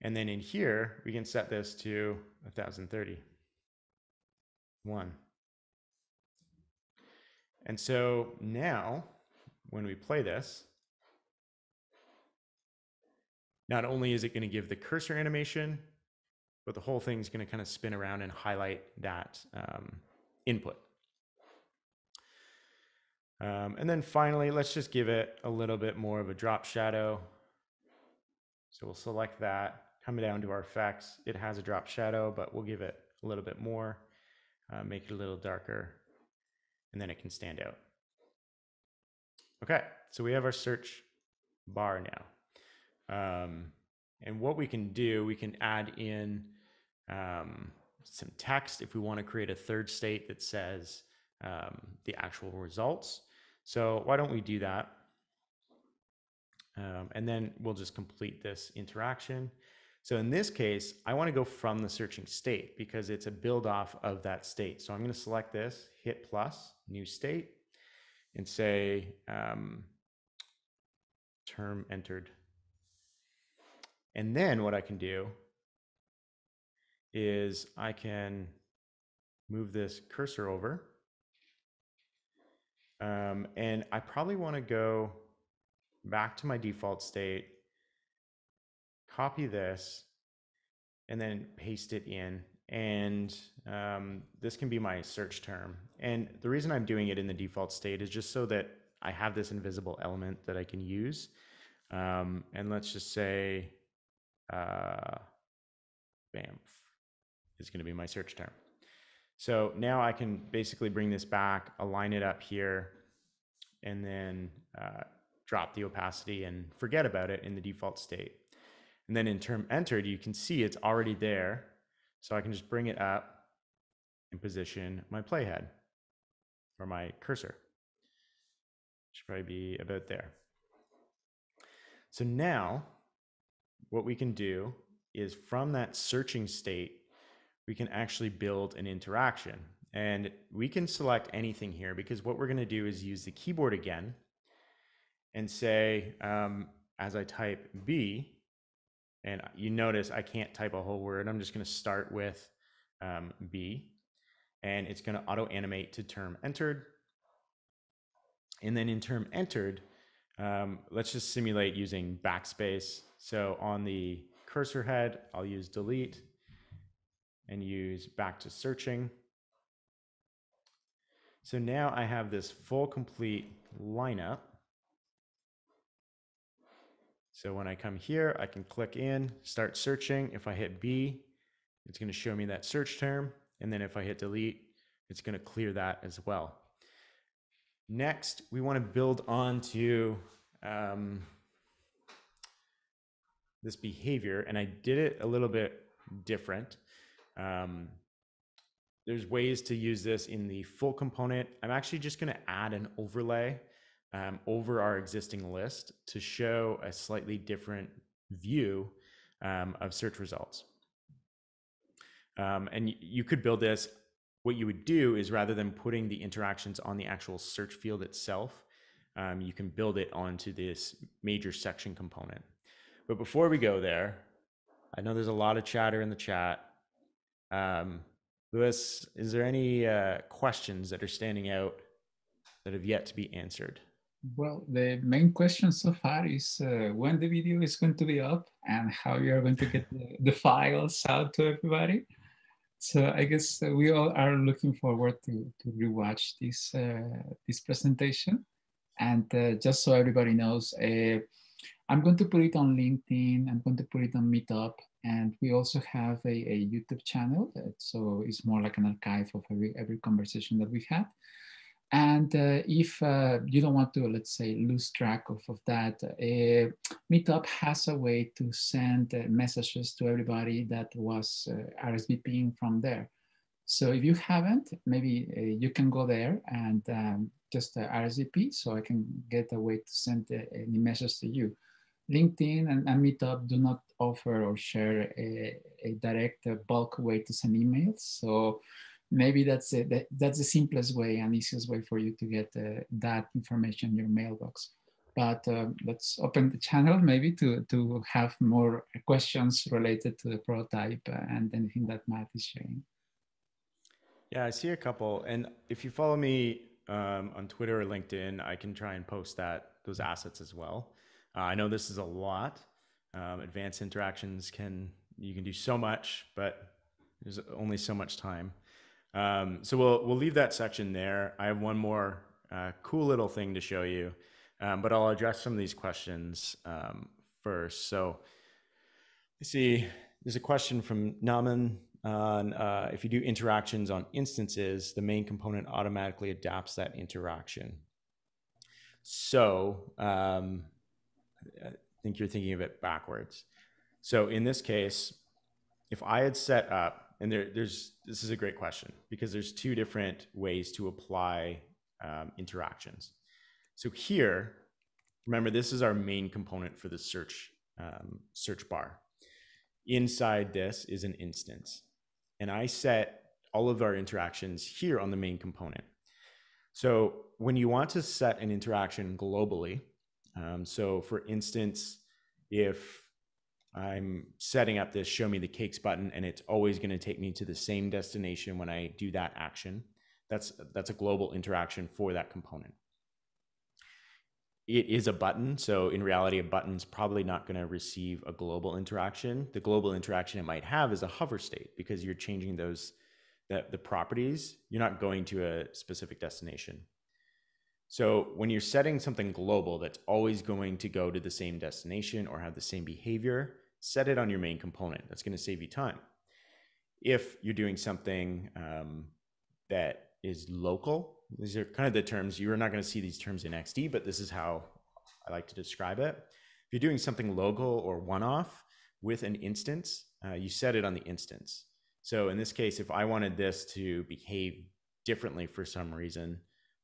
And then in here, we can set this to 1030. One. And so now, when we play this, not only is it going to give the cursor animation, but the whole thing is going to kind of spin around and highlight that um, input. Um, and then finally, let's just give it a little bit more of a drop shadow. So we'll select that. Coming down to our effects, it has a drop shadow, but we'll give it a little bit more, uh, make it a little darker, and then it can stand out. Okay, so we have our search bar now. Um, and what we can do, we can add in um, some text if we want to create a third state that says um, the actual results. So why don't we do that? Um, and then we'll just complete this interaction. So in this case, I want to go from the searching state because it's a build off of that state. So I'm going to select this, hit plus, new state, and say um, term entered. And then what I can do is I can move this cursor over. Um, and I probably want to go back to my default state copy this and then paste it in. And um, this can be my search term. And the reason I'm doing it in the default state is just so that I have this invisible element that I can use. Um, and let's just say uh, Banff is going to be my search term. So now I can basically bring this back, align it up here, and then uh, drop the opacity and forget about it in the default state. And then in term entered, you can see it's already there. So I can just bring it up and position my playhead or my cursor. Should probably be about there. So now what we can do is from that searching state, we can actually build an interaction. And we can select anything here because what we're going to do is use the keyboard again and say, um, as I type B, and you notice I can't type a whole word. I'm just going to start with um, B, and it's going to auto animate to term entered. And then in term entered, um, let's just simulate using backspace. So on the cursor head, I'll use delete and use back to searching. So now I have this full complete lineup. So when I come here, I can click in, start searching. If I hit B, it's going to show me that search term. And then if I hit delete, it's going to clear that as well. Next, we want to build onto um, this behavior, and I did it a little bit different. Um, there's ways to use this in the full component. I'm actually just going to add an overlay um, over our existing list to show a slightly different view um, of search results. Um, and you could build this. What you would do is rather than putting the interactions on the actual search field itself, um, you can build it onto this major section component. But before we go there, I know there's a lot of chatter in the chat. Um, Lewis, is there any uh, questions that are standing out that have yet to be answered? Well, the main question so far is uh, when the video is going to be up and how you are going to get the, the files out to everybody. So I guess we all are looking forward to, to rewatch this, uh, this presentation. And uh, just so everybody knows, uh, I'm going to put it on LinkedIn, I'm going to put it on Meetup, and we also have a, a YouTube channel. So it's more like an archive of every, every conversation that we've had. And uh, if uh, you don't want to, let's say, lose track of, of that, uh, Meetup has a way to send uh, messages to everybody that was uh, RSVPing from there. So if you haven't, maybe uh, you can go there and um, just RSVP so I can get a way to send any message to you. LinkedIn and, and, Meetup do not offer or share a, a direct bulk way to send emails. So maybe that's it. That, that's the simplest way and easiest way for you to get uh, that information in your mailbox. But uh, let's open the channel maybe to, to have more questions related to the prototype and anything that Matt is sharing. Yeah, I see a couple. And if you follow me um, on Twitter or LinkedIn, I can try and post that those assets as well. Uh, I know this is a lot. Um, advanced interactions can you can do so much, but there's only so much time. Um, so we'll we'll leave that section there. I have one more uh, cool little thing to show you, um, but I'll address some of these questions um, first. So, see, there's a question from Naman on uh, if you do interactions on instances, the main component automatically adapts that interaction. So um, I think you're thinking of it backwards. So in this case, if I had set up and there, there's this is a great question because there's two different ways to apply um, interactions. So here, remember this is our main component for the search um, search bar. Inside this is an instance, and I set all of our interactions here on the main component. So when you want to set an interaction globally, um, so for instance, if I'm setting up this show me the cakes button and it's always going to take me to the same destination when I do that action. That's, that's a global interaction for that component. It is a button. So in reality, a button's probably not going to receive a global interaction. The global interaction it might have is a hover state because you're changing those, the, the properties. You're not going to a specific destination. So when you're setting something global that's always going to go to the same destination or have the same behavior, set it on your main component. That's going to save you time. If you're doing something um, that is local, these are kind of the terms, you're not going to see these terms in XD, but this is how I like to describe it. If you're doing something local or one-off with an instance, uh, you set it on the instance. So in this case, if I wanted this to behave differently for some reason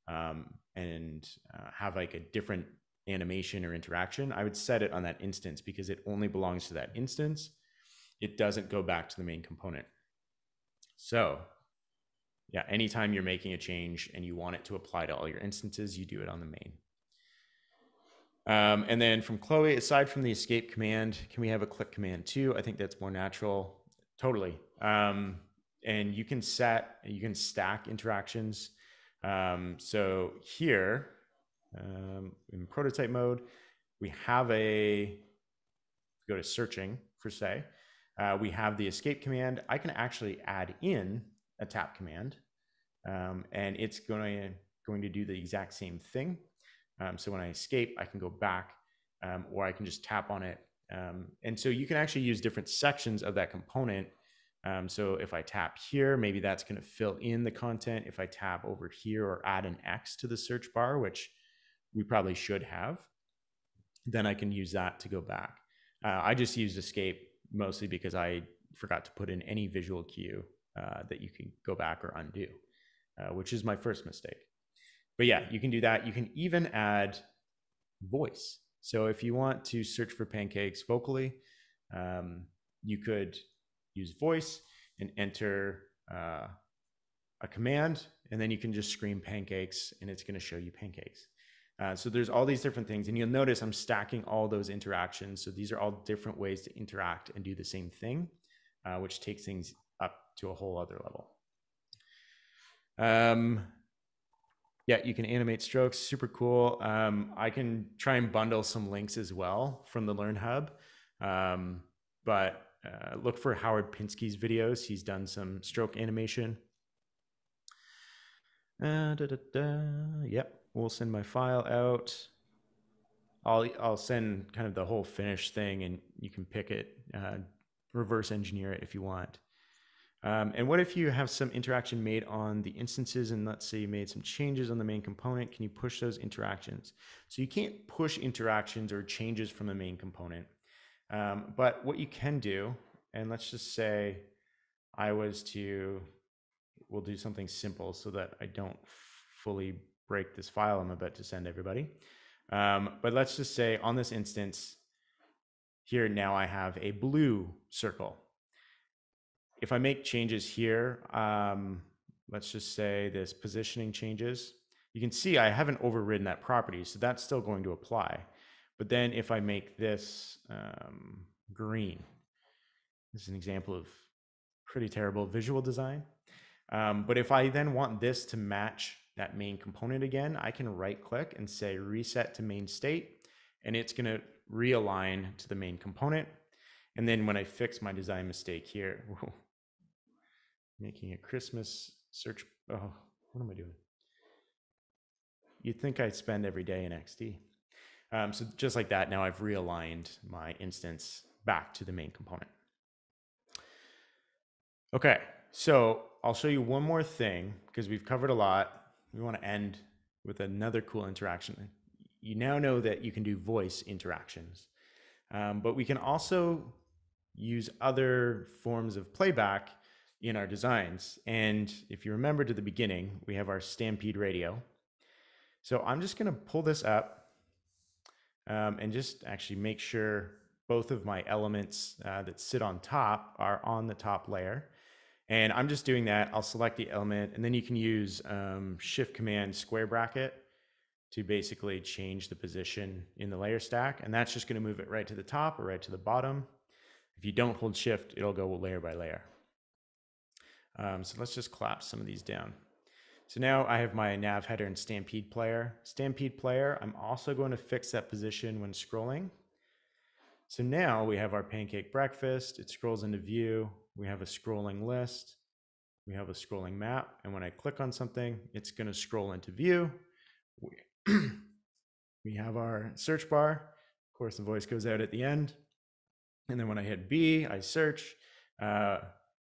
um, and uh, have like a different animation or interaction, I would set it on that instance because it only belongs to that instance. It doesn't go back to the main component. So yeah, anytime you're making a change and you want it to apply to all your instances, you do it on the main. Um, and then from Chloe, aside from the escape command, can we have a click command too? I think that's more natural. Totally. Um, and you can set, you can stack interactions. Um, so here, um, in prototype mode. We have a, go to searching for say, uh, we have the escape command. I can actually add in a tap command um, and it's going to, going to do the exact same thing. Um, so when I escape, I can go back um, or I can just tap on it. Um, and so you can actually use different sections of that component. Um, so if I tap here, maybe that's going to fill in the content. If I tap over here or add an X to the search bar, which we probably should have, then I can use that to go back. Uh, I just used escape mostly because I forgot to put in any visual cue uh, that you can go back or undo, uh, which is my first mistake. But yeah, you can do that. You can even add voice. So if you want to search for pancakes vocally, um, you could use voice and enter uh, a command, and then you can just scream pancakes, and it's going to show you pancakes. Uh, so there's all these different things, and you'll notice I'm stacking all those interactions. So these are all different ways to interact and do the same thing, uh, which takes things up to a whole other level. Um, yeah, you can animate strokes, super cool. Um, I can try and bundle some links as well from the Learn Hub, um, but uh, look for Howard Pinsky's videos. He's done some stroke animation. Uh, da, da, da. Yep, we'll send my file out. I'll I'll send kind of the whole finished thing, and you can pick it, uh, reverse engineer it if you want. Um, and what if you have some interaction made on the instances, and let's say you made some changes on the main component? Can you push those interactions? So you can't push interactions or changes from the main component, um, but what you can do, and let's just say I was to, we'll do something simple so that I don't fully break this file I'm about to send everybody. Um, but let's just say on this instance, here now I have a blue circle. If I make changes here, um, let's just say this positioning changes, you can see I haven't overridden that property, so that's still going to apply. But then if I make this um, green, this is an example of pretty terrible visual design. Um, but if I then want this to match that main component again, I can right click and say reset to main state, and it's gonna realign to the main component. And then when I fix my design mistake here, whoa, making a Christmas search, oh, what am I doing? You'd think I'd spend every day in XD. Um, so just like that, now I've realigned my instance back to the main component. Okay, so I'll show you one more thing because we've covered a lot. We want to end with another cool interaction. You now know that you can do voice interactions, um, but we can also use other forms of playback in our designs. And if you remember to the beginning, we have our Stampede radio. So I'm just going to pull this up um, and just actually make sure both of my elements uh, that sit on top are on the top layer. And I'm just doing that. I'll select the element and then you can use um, shift command square bracket to basically change the position in the layer stack. And that's just gonna move it right to the top or right to the bottom. If you don't hold shift, it'll go layer by layer. Um, so let's just collapse some of these down. So now I have my nav header and Stampede player. Stampede player, I'm also going to fix that position when scrolling. So now we have our pancake breakfast. It scrolls into view. We have a scrolling list. We have a scrolling map. And when I click on something, it's going to scroll into view. We, have our search bar. Of course, the voice goes out at the end. And then when I hit B, I search. Uh,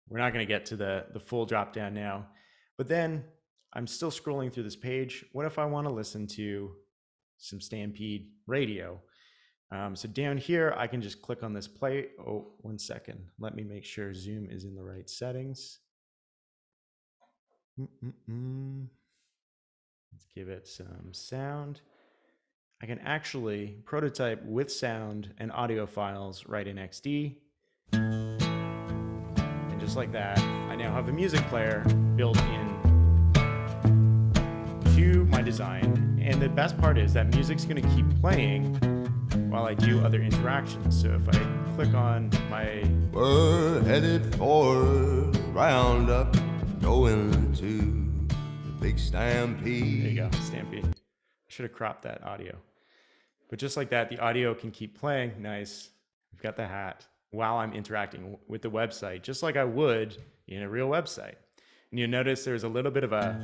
we're not going to get to the, the full drop down now. But then I'm still scrolling through this page. What if I want to listen to some Stampede radio? Um, so down here, I can just click on this play. Oh, one second. Let me make sure Zoom is in the right settings. Mm -mm -mm. Let's give it some sound. I can actually prototype with sound and audio files right in XD. And just like that, I now have a music player built in design. And the best part is that music's gonna keep playing while I do other interactions. So if I click on my. We're headed for Roundup, going to the big stampede. There you go, Stampede. I should have cropped that audio. But just like that, the audio can keep playing. Nice. We've got the hat while I'm interacting with the website, just like I would in a real website. And you notice there's a little bit of a,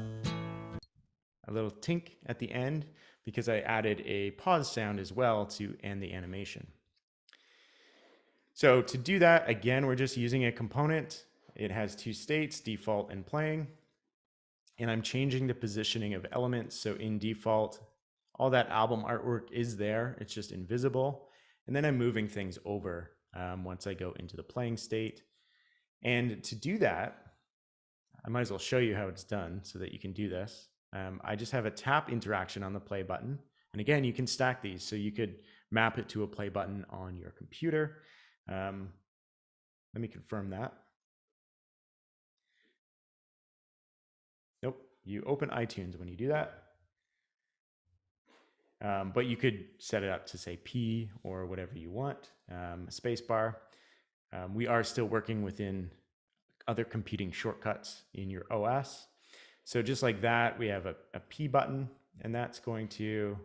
a little tink at the end because I added a pause sound as well to end the animation. So to do that, again, we're just using a component. It has two states, default and playing. And I'm changing the positioning of elements. So in default, all that album artwork is there. It's just invisible. And then I'm moving things over um, once I go into the playing state. And to do that, I might as well show you how it's done so that you can do this. Um, I just have a tap interaction on the play button. And again, you can stack these. So you could map it to a play button on your computer. Um, let me confirm that. Nope, you open iTunes when you do that. Um, but you could set it up to say P or whatever you want, um, spacebar. Um, we are still working within other competing shortcuts in your OS. So just like that, we have a, a P button, and that's going to,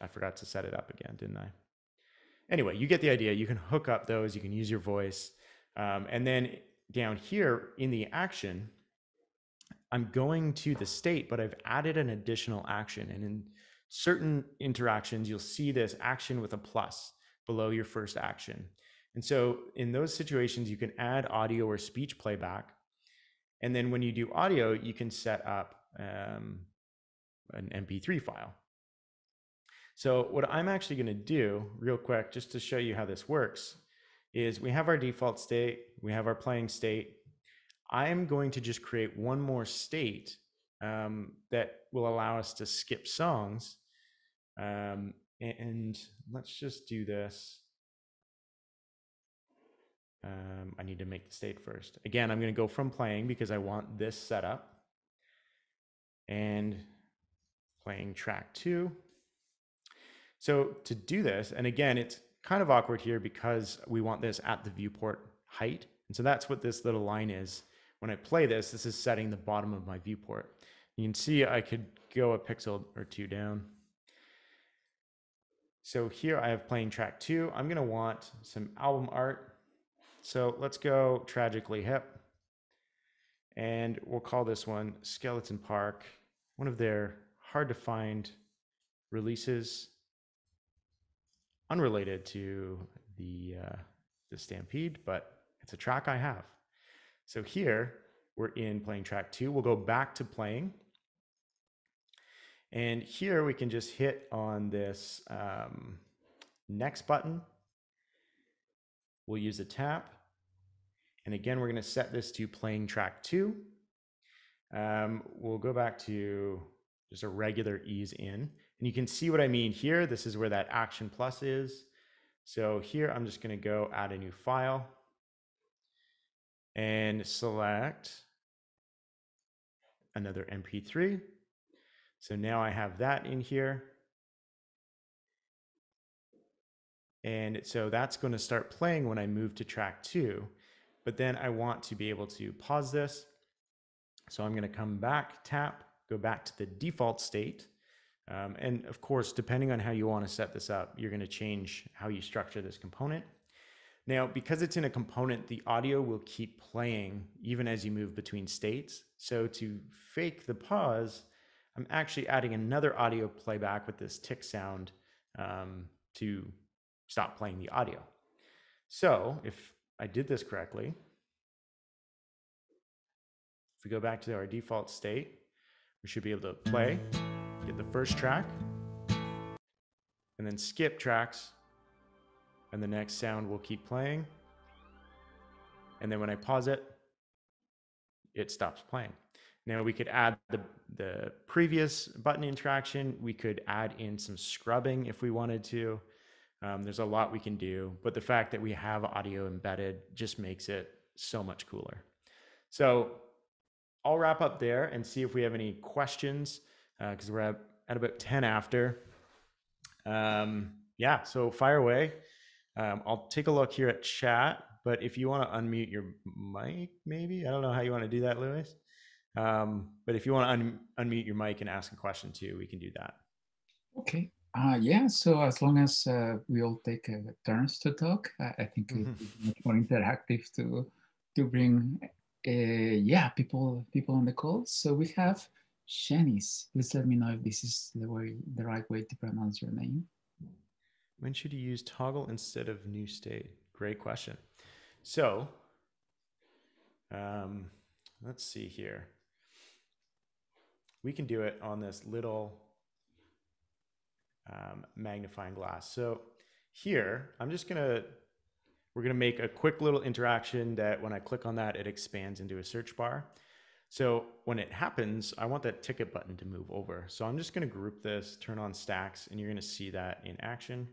I forgot to set it up again, didn't I? Anyway, you get the idea. You can hook up those, you can use your voice. Um, and then down here in the action, I'm going to the state, but I've added an additional action. And in certain interactions, you'll see this action with a plus below your first action. And so in those situations, you can add audio or speech playback. And then when you do audio, you can set up um, an MP3 file. So what I'm actually going to do real quick, just to show you how this works, is we have our default state, we have our playing state. I am going to just create one more state um, that will allow us to skip songs. Um, and let's just do this. Um, I need to make the state first. Again, I'm going to go from playing because I want this setup. And playing track two. So to do this, and again, it's kind of awkward here because we want this at the viewport height. And so that's what this little line is. When I play this, this is setting the bottom of my viewport. You can see I could go a pixel or two down. So here I have playing track two. I'm gonna want some album art. So let's go Tragically Hip. And we'll call this one Skeleton Park, one of their hard to find releases unrelated to the uh, the Stampede, but it's a track I have. So here we're in playing track two. We'll go back to playing. And here we can just hit on this um, next button. We'll use a tap. And again, we're going to set this to playing track two. Um, we'll go back to just a regular ease in. And you can see what I mean here. This is where that action plus is. So here I'm just going to go add a new file and select another MP3. So now I have that in here. And so that's going to start playing when I move to track two. But then I want to be able to pause this. So I'm going to come back, tap, go back to the default state. Um, and of course, depending on how you want to set this up, you're going to change how you structure this component. Now, because it's in a component, the audio will keep playing even as you move between states. So to fake the pause, I'm actually adding another audio playback with this tick sound um, to stop playing the audio. So if I did this correctly, if we go back to our default state, we should be able to play get the first track, and then skip tracks, and the next sound will keep playing. And then when I pause it, it stops playing. Now we could add the, the previous button interaction. We could add in some scrubbing if we wanted to. Um, there's a lot we can do, but the fact that we have audio embedded just makes it so much cooler. So I'll wrap up there and see if we have any questions because uh, we're at, at about 10 after. Um, yeah, so fire away. Um, I'll take a look here at chat, but if you want to unmute your mic, maybe I don't know how you want to do that, Lewis. Um, but if you want to un- unmute your mic and ask a question too, we can do that. Okay. Uh, yeah, so as long as uh, we all take uh, turns to talk, I, I think mm-hmm. it would be much more interactive to to bring, uh, yeah, people people on the call. So we have Shanice. Please let me know if this is the way the right way to pronounce your name. When should you use toggle instead of new state? Great question. So, um, let's see here. We can do it on this little um, magnifying glass. So here, I'm just gonna, we're gonna make a quick little interaction that when I click on that, it expands into a search bar. So when it happens, I want that ticket button to move over. So I'm just gonna group this, turn on stacks, and you're gonna see that in action.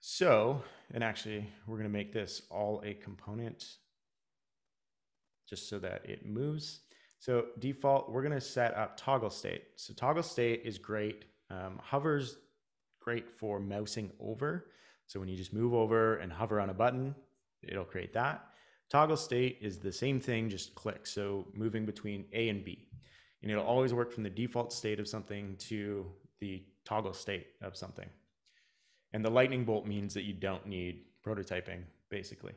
So, and actually we're gonna make this all a component just so that it moves. So default, we're gonna set up toggle state. So toggle state is great. Um, hover's great for mousing over. So when you just move over and hover on a button, it'll create that. Toggle state is the same thing, just click. So moving between A and B. And it'll always work from the default state of something to the toggle state of something. And the lightning bolt means that you don't need prototyping, basically.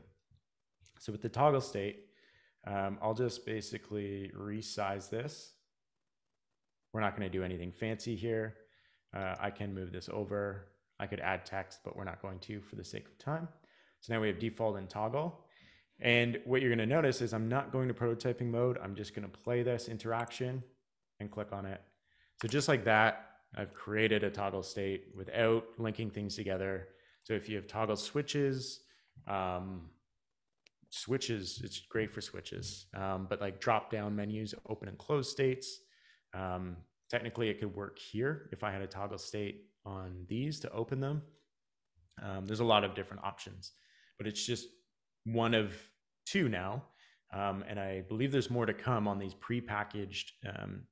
So with the toggle state, um, I'll just basically resize this. We're not going to do anything fancy here. Uh, I can move this over. I could add text, but we're not going to for the sake of time. So now we have default and toggle. And what you're going to notice is I'm not going to prototyping mode. I'm just going to play this interaction and click on it. So just like that, I've created a toggle state without linking things together. So if you have toggle switches, um, switches, it's great for switches, um, but like drop down menus, open and close states. Um, technically, it could work here if I had a toggle state on these to open them. Um, there's a lot of different options, but it's just one of two now. Um, and I believe there's more to come on these prepackaged um,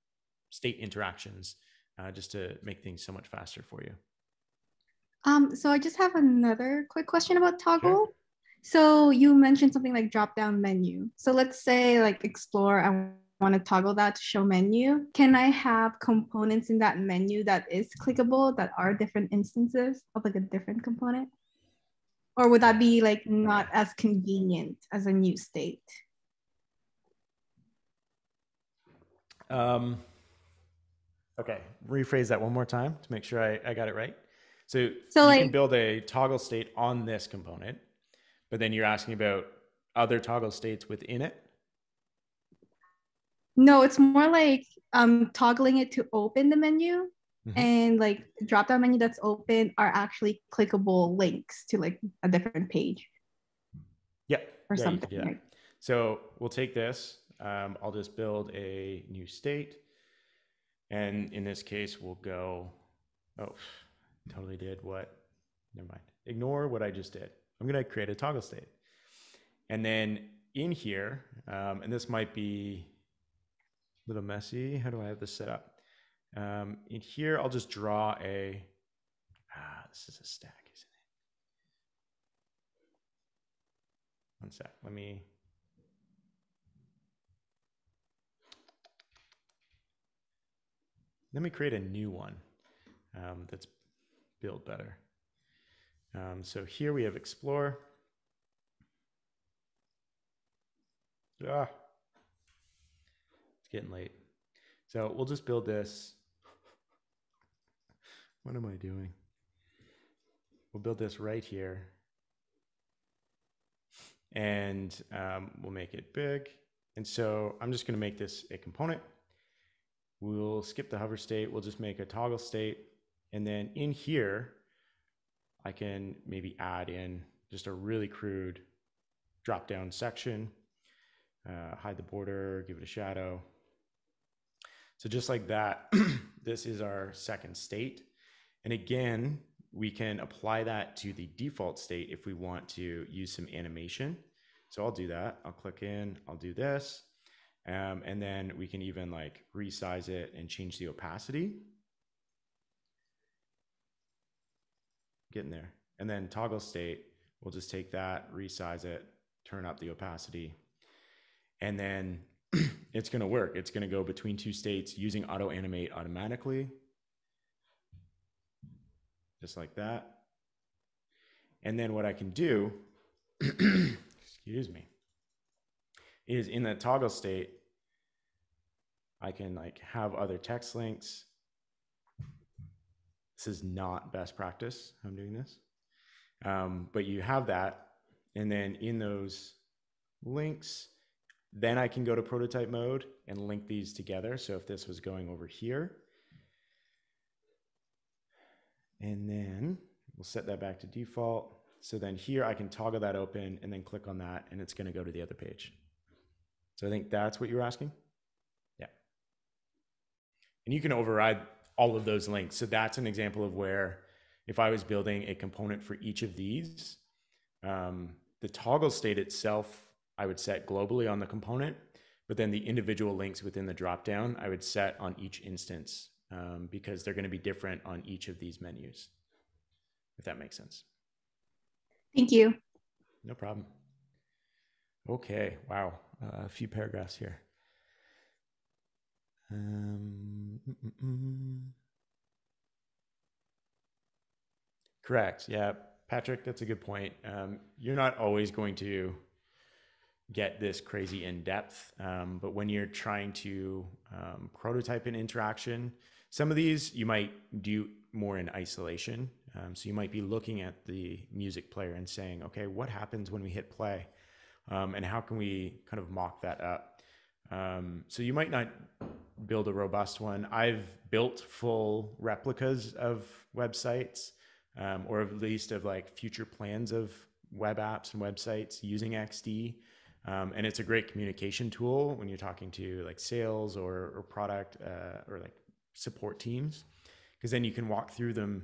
state interactions uh, just to make things so much faster for you. Um, so I just have another quick question about toggle. Sure. So you mentioned something like drop down menu. So let's say like explore, I want to toggle that to show menu. Can I have components in that menu that is clickable that are different instances of like a different component? Or would that be like not as convenient as a new state? Um, okay, rephrase that one more time to make sure I, I got it right. So, so you like, can build a toggle state on this component but then you're asking about other toggle states within it? No, it's more like um, toggling it to open the menu mm-hmm. and like drop down menu that's open are actually clickable links to like a different page. Yeah. Or yeah, something. Yeah. So we'll take this. Um, I'll just build a new state. And in this case, we'll go, oh, totally did what? Never mind. Ignore what I just did. I'm going to create a toggle state. And then in here, um, and this might be a little messy. How do I have this set up? Um, in here, I'll just draw a, ah, this is a stack, isn't it? One sec, let me, let me create a new one um, that's built better. Um, so here we have explore. Ah, it's getting late. So we'll just build this. what am I doing? We'll build this right here. And um, we'll make it big. And so I'm just going to make this a component. We'll skip the hover state. We'll just make a toggle state. And then in here, I can maybe add in just a really crude drop down section, uh, hide the border, give it a shadow. So just like that, this is our second state. And again, we can apply that to the default state if we want to use some animation. So I'll do that. I'll click in, I'll do this. Um, and then we can even like resize it and change the opacity. Getting there. And then toggle state, we'll just take that, resize it, turn up the opacity. And then it's going to work. It's going to go between two states using auto animate automatically. Just like that. And then what I can do, excuse me, is in that toggle state, I can like have other text links. This is not best practice. I'm doing this. Um, but you have that. And then in those links, then I can go to prototype mode and link these together. So if this was going over here, and then we'll set that back to default. So then here I can toggle that open and then click on that and it's gonna go to the other page. So I think that's what you were asking. Yeah. And you can override all of those links. So that's an example of where if I was building a component for each of these, um, the toggle state itself, I would set globally on the component, but then the individual links within the dropdown, I would set on each instance um, because they're going to be different on each of these menus, if that makes sense. Thank you. No problem. Okay, wow, uh, a few paragraphs here. Um, mm, mm, mm. Correct. Yeah, Patrick, that's a good point. Um, you're not always going to get this crazy in depth, um, but when you're trying to um, prototype an interaction, some of these you might do more in isolation. Um, so you might be looking at the music player and saying, okay, what happens when we hit play? Um, and how can we kind of mock that up? Um, so you might not build a robust one. I've built full replicas of websites, um, or at least of like future plans of web apps and websites using XD. Um, and it's a great communication tool when you're talking to like sales or, or product uh, or like support teams because then you can walk through them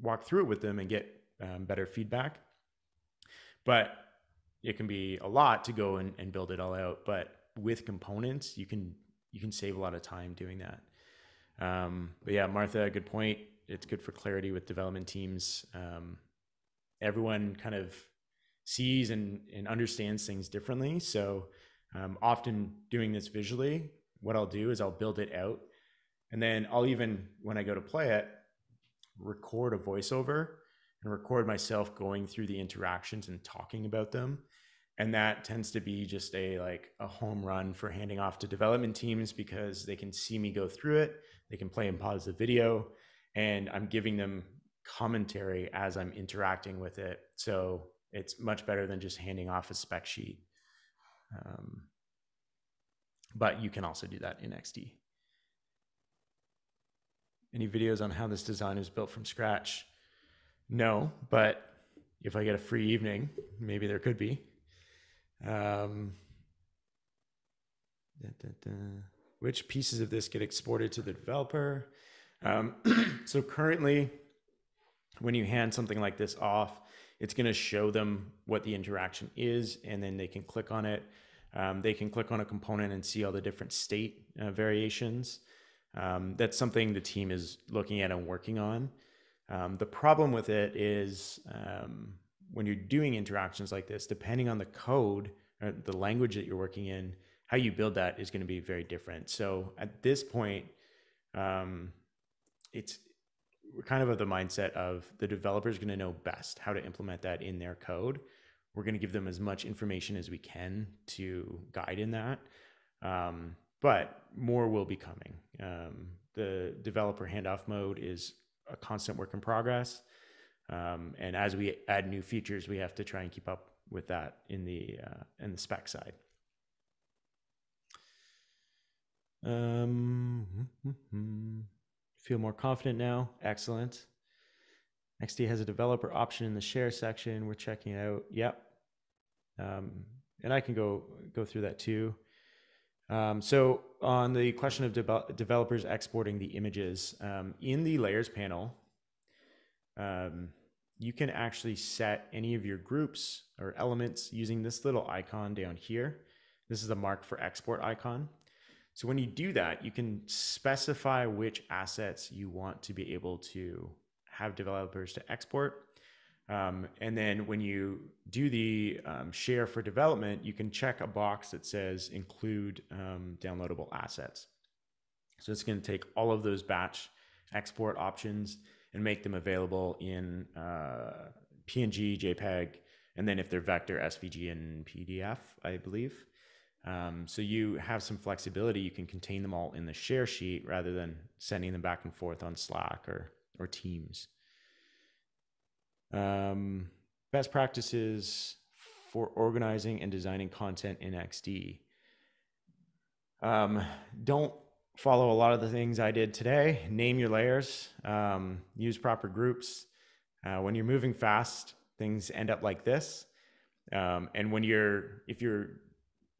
walk through it with them and get um, better feedback but it can be a lot to go and, and build it all out but with components you can you can save a lot of time doing that. Um, but yeah martha good point. It's good for clarity with development teams. Um, everyone kind of sees and, and understands things differently. So um, often doing this visually what i'll do is i'll build it out. And then I'll even, when I go to play it, record a voiceover and record myself going through the interactions and talking about them. And that tends to be just a like a home run for handing off to development teams because they can see me go through it. They can play and pause the video, and I'm giving them commentary as I'm interacting with it. So it's much better than just handing off a spec sheet. Um, but you can also do that in XD any videos on how this design is built from scratch? No, but if I get a free evening, maybe there could be. Um, da, da, da. Which pieces of this get exported to the developer? Um, so currently, when you hand something like this off, it's going to show them what the interaction is, and then they can click on it. Um, they can click on a component and see all the different state uh, variations. Um, that's something the team is looking at and working on. Um, the problem with it is um, when you're doing interactions like this, depending on the code or the language that you're working in, how you build that is going to be very different. So at this point, um, it's we're kind of of the mindset of the developer is going to know best how to implement that in their code. We're going to give them as much information as we can to guide in that. Um, but more will be coming. Um, the developer handoff mode is a constant work in progress. Um, and as we add new features, we have to try and keep up with that in the uh, in the spec side. Um, feel more confident now. Excellent. XD has a developer option in the share section. We're checking it out. Yep. Um, and I can go go through that too. Um, so on the question of de- developers exporting the images, um, in the layers panel, um, you can actually set any of your groups or elements using this little icon down here. This is the mark for export icon. So when you do that, you can specify which assets you want to be able to have developers to export. Um, and then when you do the um, share for development, you can check a box that says include um, downloadable assets. So it's going to take all of those batch export options and make them available in uh, PNG, JPEG, and then if they're vector, SVG, and PDF, I believe. Um, so you have some flexibility. You can contain them all in the share sheet rather than sending them back and forth on Slack or or Teams. Um, best practices for organizing and designing content in XD. Um, don't follow a lot of the things I did today. Name your layers, um, use proper groups. Uh, when you're moving fast, things end up like this. Um, and when you're, if you're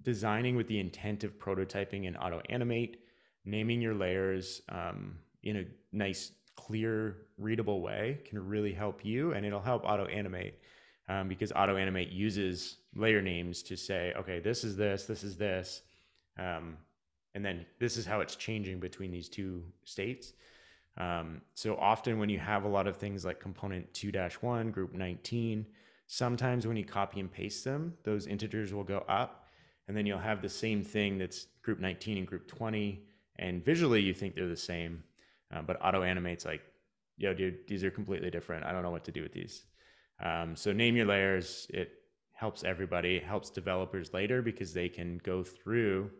designing with the intent of prototyping and auto animate, naming your layers um, in a nice, clear, readable way can really help you and it'll help auto animate um, because auto animate uses layer names to say, okay, this is this, this is this. And then this is how it's changing between these two states. Um, so often when you have a lot of things like component 2-1, group 19, sometimes when you copy and paste them, those integers will go up and then you'll have the same thing that's group 19 and group 20 and visually you think they're the same, uh, but auto animates like, yo dude, these are completely different. I don't know what to do with these. Um, so name your layers. It helps everybody, it helps developers later because they can go through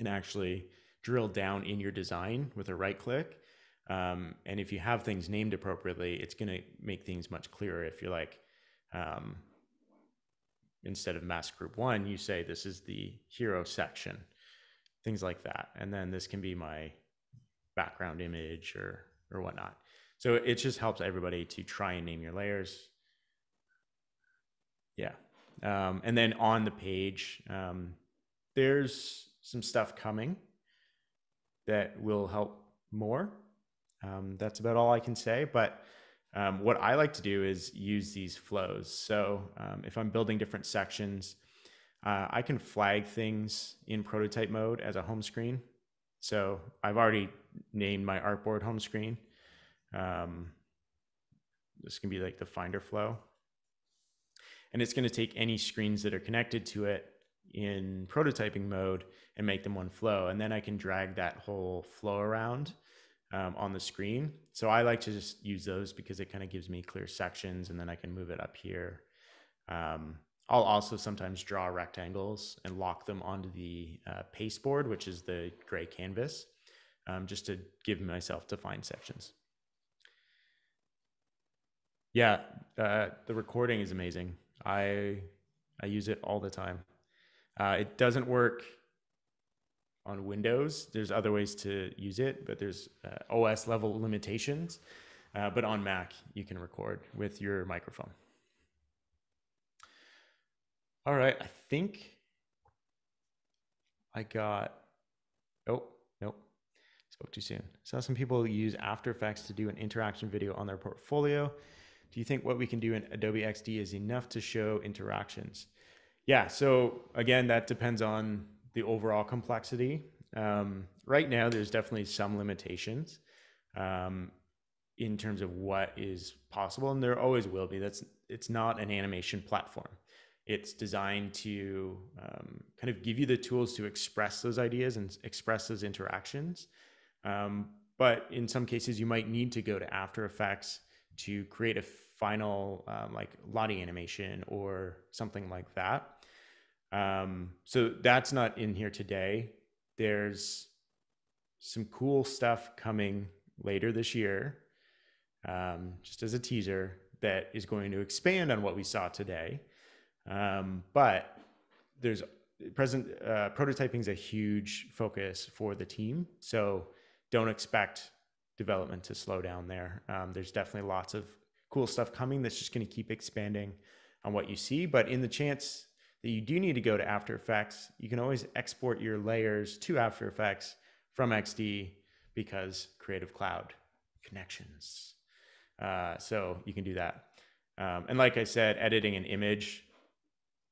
and actually drill down in your design with a right click. Um, and if you have things named appropriately, it's going to make things much clearer. If you're like, um, instead of mask group one, you say this is the hero section, things like that. And then this can be my background image or, or whatnot. So it just helps everybody to try and name your layers. Yeah. Um, and then on the page, um, there's some stuff coming that will help more. Um, that's about all I can say. But um, what I like to do is use these flows. So um, if I'm building different sections, uh, I can flag things in prototype mode as a home screen. So I've already named my artboard home screen. Um, this can be like the finder flow. And it's going to take any screens that are connected to it in prototyping mode and make them one flow. And then I can drag that whole flow around um, on the screen. So I like to just use those because it kind of gives me clear sections and then I can move it up here. Um, I'll also sometimes draw rectangles and lock them onto the uh, pasteboard, which is the gray canvas, um, just to give myself defined sections. Yeah, uh, the recording is amazing. I I use it all the time. Uh, it doesn't work on Windows. There's other ways to use it, but there's uh, OS level limitations. Uh, but on Mac, you can record with your microphone. All right, I think I got. Oh, nope. Spoke too soon. So some people use After Effects to do an interaction video on their portfolio. Do you think what we can do in Adobe XD is enough to show interactions? Yeah, so again, that depends on the overall complexity. Um, right now, there's definitely some limitations um, in terms of what is possible, and there always will be. That's it's not an animation platform. It's designed to um, kind of give you the tools to express those ideas and express those interactions. Um, but in some cases, you might need to go to After Effects to create a final um, like Lottie animation or something like that. Um, so that's not in here today. There's some cool stuff coming later this year, um, just as a teaser, that is going to expand on what we saw today. Um, but there's present uh, prototyping is a huge focus for the team, so don't expect development to slow down there. Um, there's definitely lots of cool stuff coming that's just going to keep expanding on what you see. But in the chance that you do need to go to After Effects, you can always export your layers to After Effects from XD because Creative Cloud connections. Uh, so you can do that. Um, and like I said, editing an image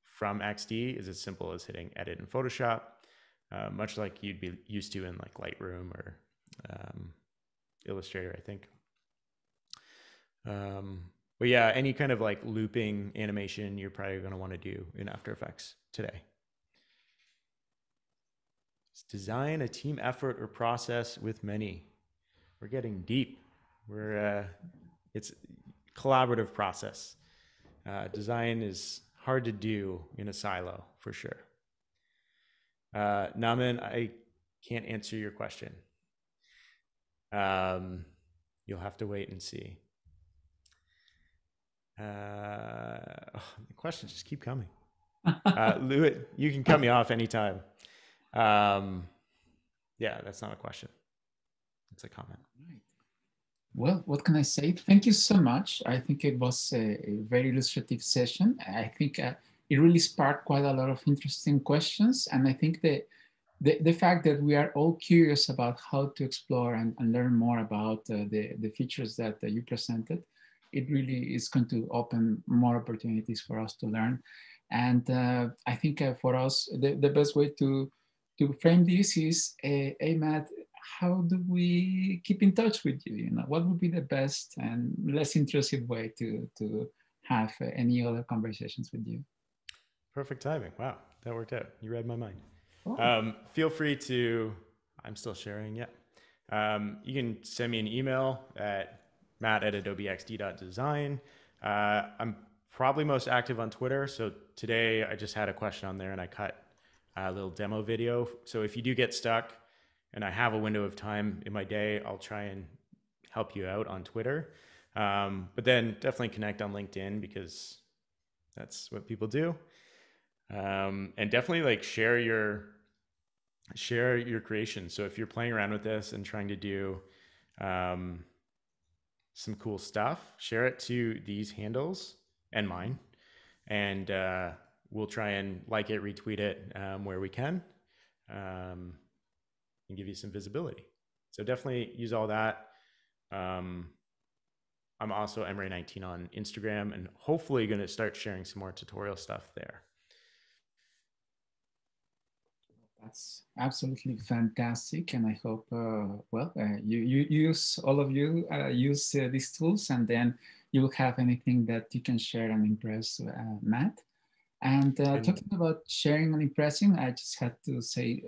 from XD is as simple as hitting edit in Photoshop, uh, much like you'd be used to in like Lightroom or um, Illustrator, I think. Um, but yeah, any kind of like looping animation you're probably going to want to do in After Effects today. design a team effort or process with many. We're getting deep. We're uh, it's collaborative process. Uh, design is hard to do in a silo for sure. Uh, Naman, I can't answer your question. Um, you'll have to wait and see. Uh, oh, the questions just keep coming. Uh, Louis, you can cut me off anytime. Um, yeah, that's not a question. It's a comment. Well, what can I say? Thank you so much. I think it was a, a very illustrative session. I think uh, it really sparked quite a lot of interesting questions. And I think that the, the fact that we are all curious about how to explore and, and learn more about uh, the, the features that uh, you presented, it really is going to open more opportunities for us to learn. And uh, I think uh, for us, the, the best way to, to frame this is, uh, hey, Matt, how do we keep in touch with you? You know, what would be the best and less intrusive way to, to have uh, any other conversations with you? Perfect timing. Wow, that worked out. You read my mind. Oh. Um, feel free to, I'm still sharing, yeah. Um, you can send me an email at matt at adobeXD.design. Uh, I'm probably most active on Twitter. So today I just had a question on there and I cut a little demo video. So if you do get stuck and I have a window of time in my day, I'll try and help you out on Twitter. Um, but then definitely connect on LinkedIn because that's what people do. Um, and definitely like share your share your creation. So if you're playing around with this and trying to do um, some cool stuff, share it to these handles and mine, and uh, we'll try and like it, retweet it um, where we can, um, and give you some visibility. So definitely use all that. Um, I'm also Emre19 on Instagram, and hopefully going to start sharing some more tutorial stuff there. That's absolutely fantastic, and I hope uh, well uh, you, you use all of you uh, use uh, these tools, and then you will have anything that you can share and impress uh, Matt. And uh, talking about sharing and impressing, I just had to say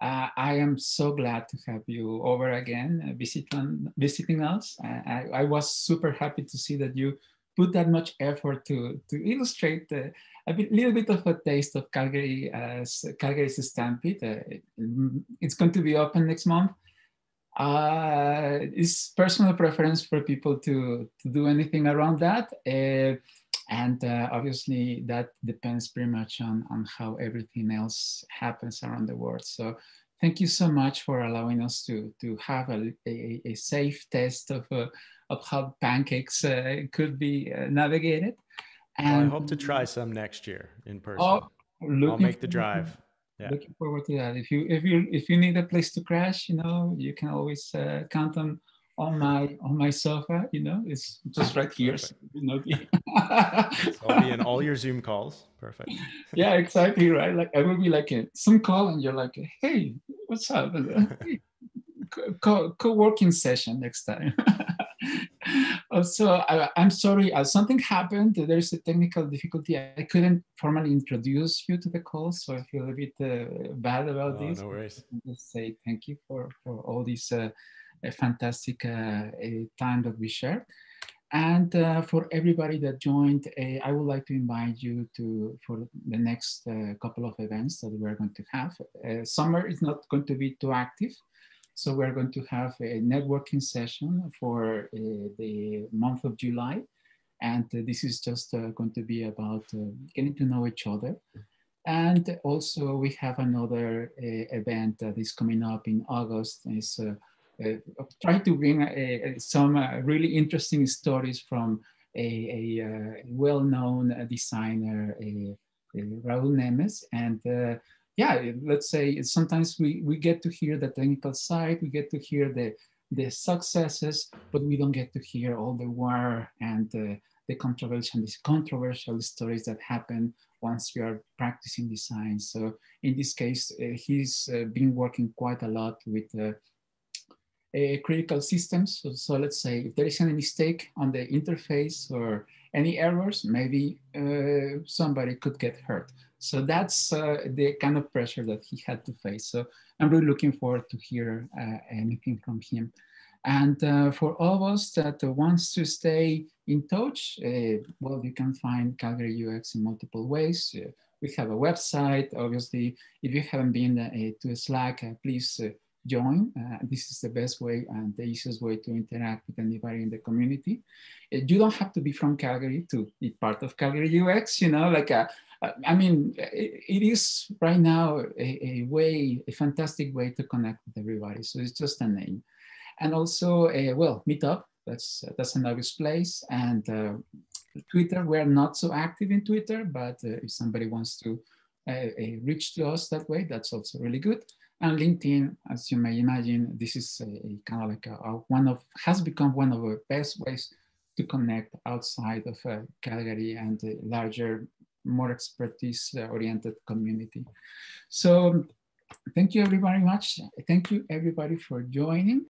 I am so glad to have you over again visiting visiting us. I, I was super happy to see that you put that much effort to to illustrate the a bit, little bit of a taste of Calgary as Calgary's Stampede. Uh, it's going to be open next month. Uh, it's personal preference for people to, to do anything around that. Uh, and uh, obviously that depends pretty much on, on how everything else happens around the world. So thank you so much for allowing us to, to have a, a, a safe test of, uh, of how pancakes uh, could be uh, navigated. And well, I hope to try some next year in person. Oh, I'll make the drive. Yeah. Looking forward to that. If you if you if you need a place to crash, you know, you can always uh, count on on my on my sofa. You know, it's just right here. So, you know, I'll be in all your Zoom calls. Perfect. yeah, exactly right. Like I will be like a Zoom call, and you're like, "Hey, what's up?" co- co-working session next time. so I, am sorry, uh, something happened. There's a technical difficulty. I couldn't formally introduce you to the call, so I feel a bit uh, bad about oh, this. No worries. Just say thank you for for all these uh, fantastic uh, time that we shared. And uh, for everybody that joined, uh, I would like to invite you to for the next couple of events that we're going to have. summer is not going to be too active. So we're going to have a networking session for uh, the month of July. And uh, this is just uh, going to be about getting to know each other. And also we have another event that is coming up in August. It's Uh, trying to bring uh, uh, some really interesting stories from a, a well-known designer, Raul Nemes. And yeah, let's say sometimes we, we get to hear the technical side, we get to hear the, the successes, but we don't get to hear all the war and uh, the controversial, these controversial stories that happen once you are practicing design. So in this case, uh, he's uh, been working quite a lot with uh, critical systems. So, so, let's say if there is any mistake on the interface or any errors, maybe uh, somebody could get hurt. So that's uh, the kind of pressure that he had to face. So I'm really looking forward to hear uh, anything from him. And uh, for all of us that wants to stay in touch, uh, well, you can find Calgary UX in multiple ways. Uh, we have a website. Obviously, if you haven't been uh, to Slack, please join. Uh, this is the best way and the easiest way to interact with anybody in the community. Uh, you don't have to be from Calgary to be part of Calgary UX, you know, like a, I mean, it, is right now a, a, way, a fantastic way to connect with everybody. So it's just a name. And also, uh, well, Meetup, that's, that's an obvious place. And uh, Twitter, we're not so active in Twitter, but uh, if somebody wants to uh, uh, reach to us that way, that's also really good. And LinkedIn, as you may imagine, this is a, a kind of like a, a one of, has become one of the best ways to connect outside of uh, Calgary and a larger, more expertise-oriented community. So thank you very much. Thank you everybody for joining.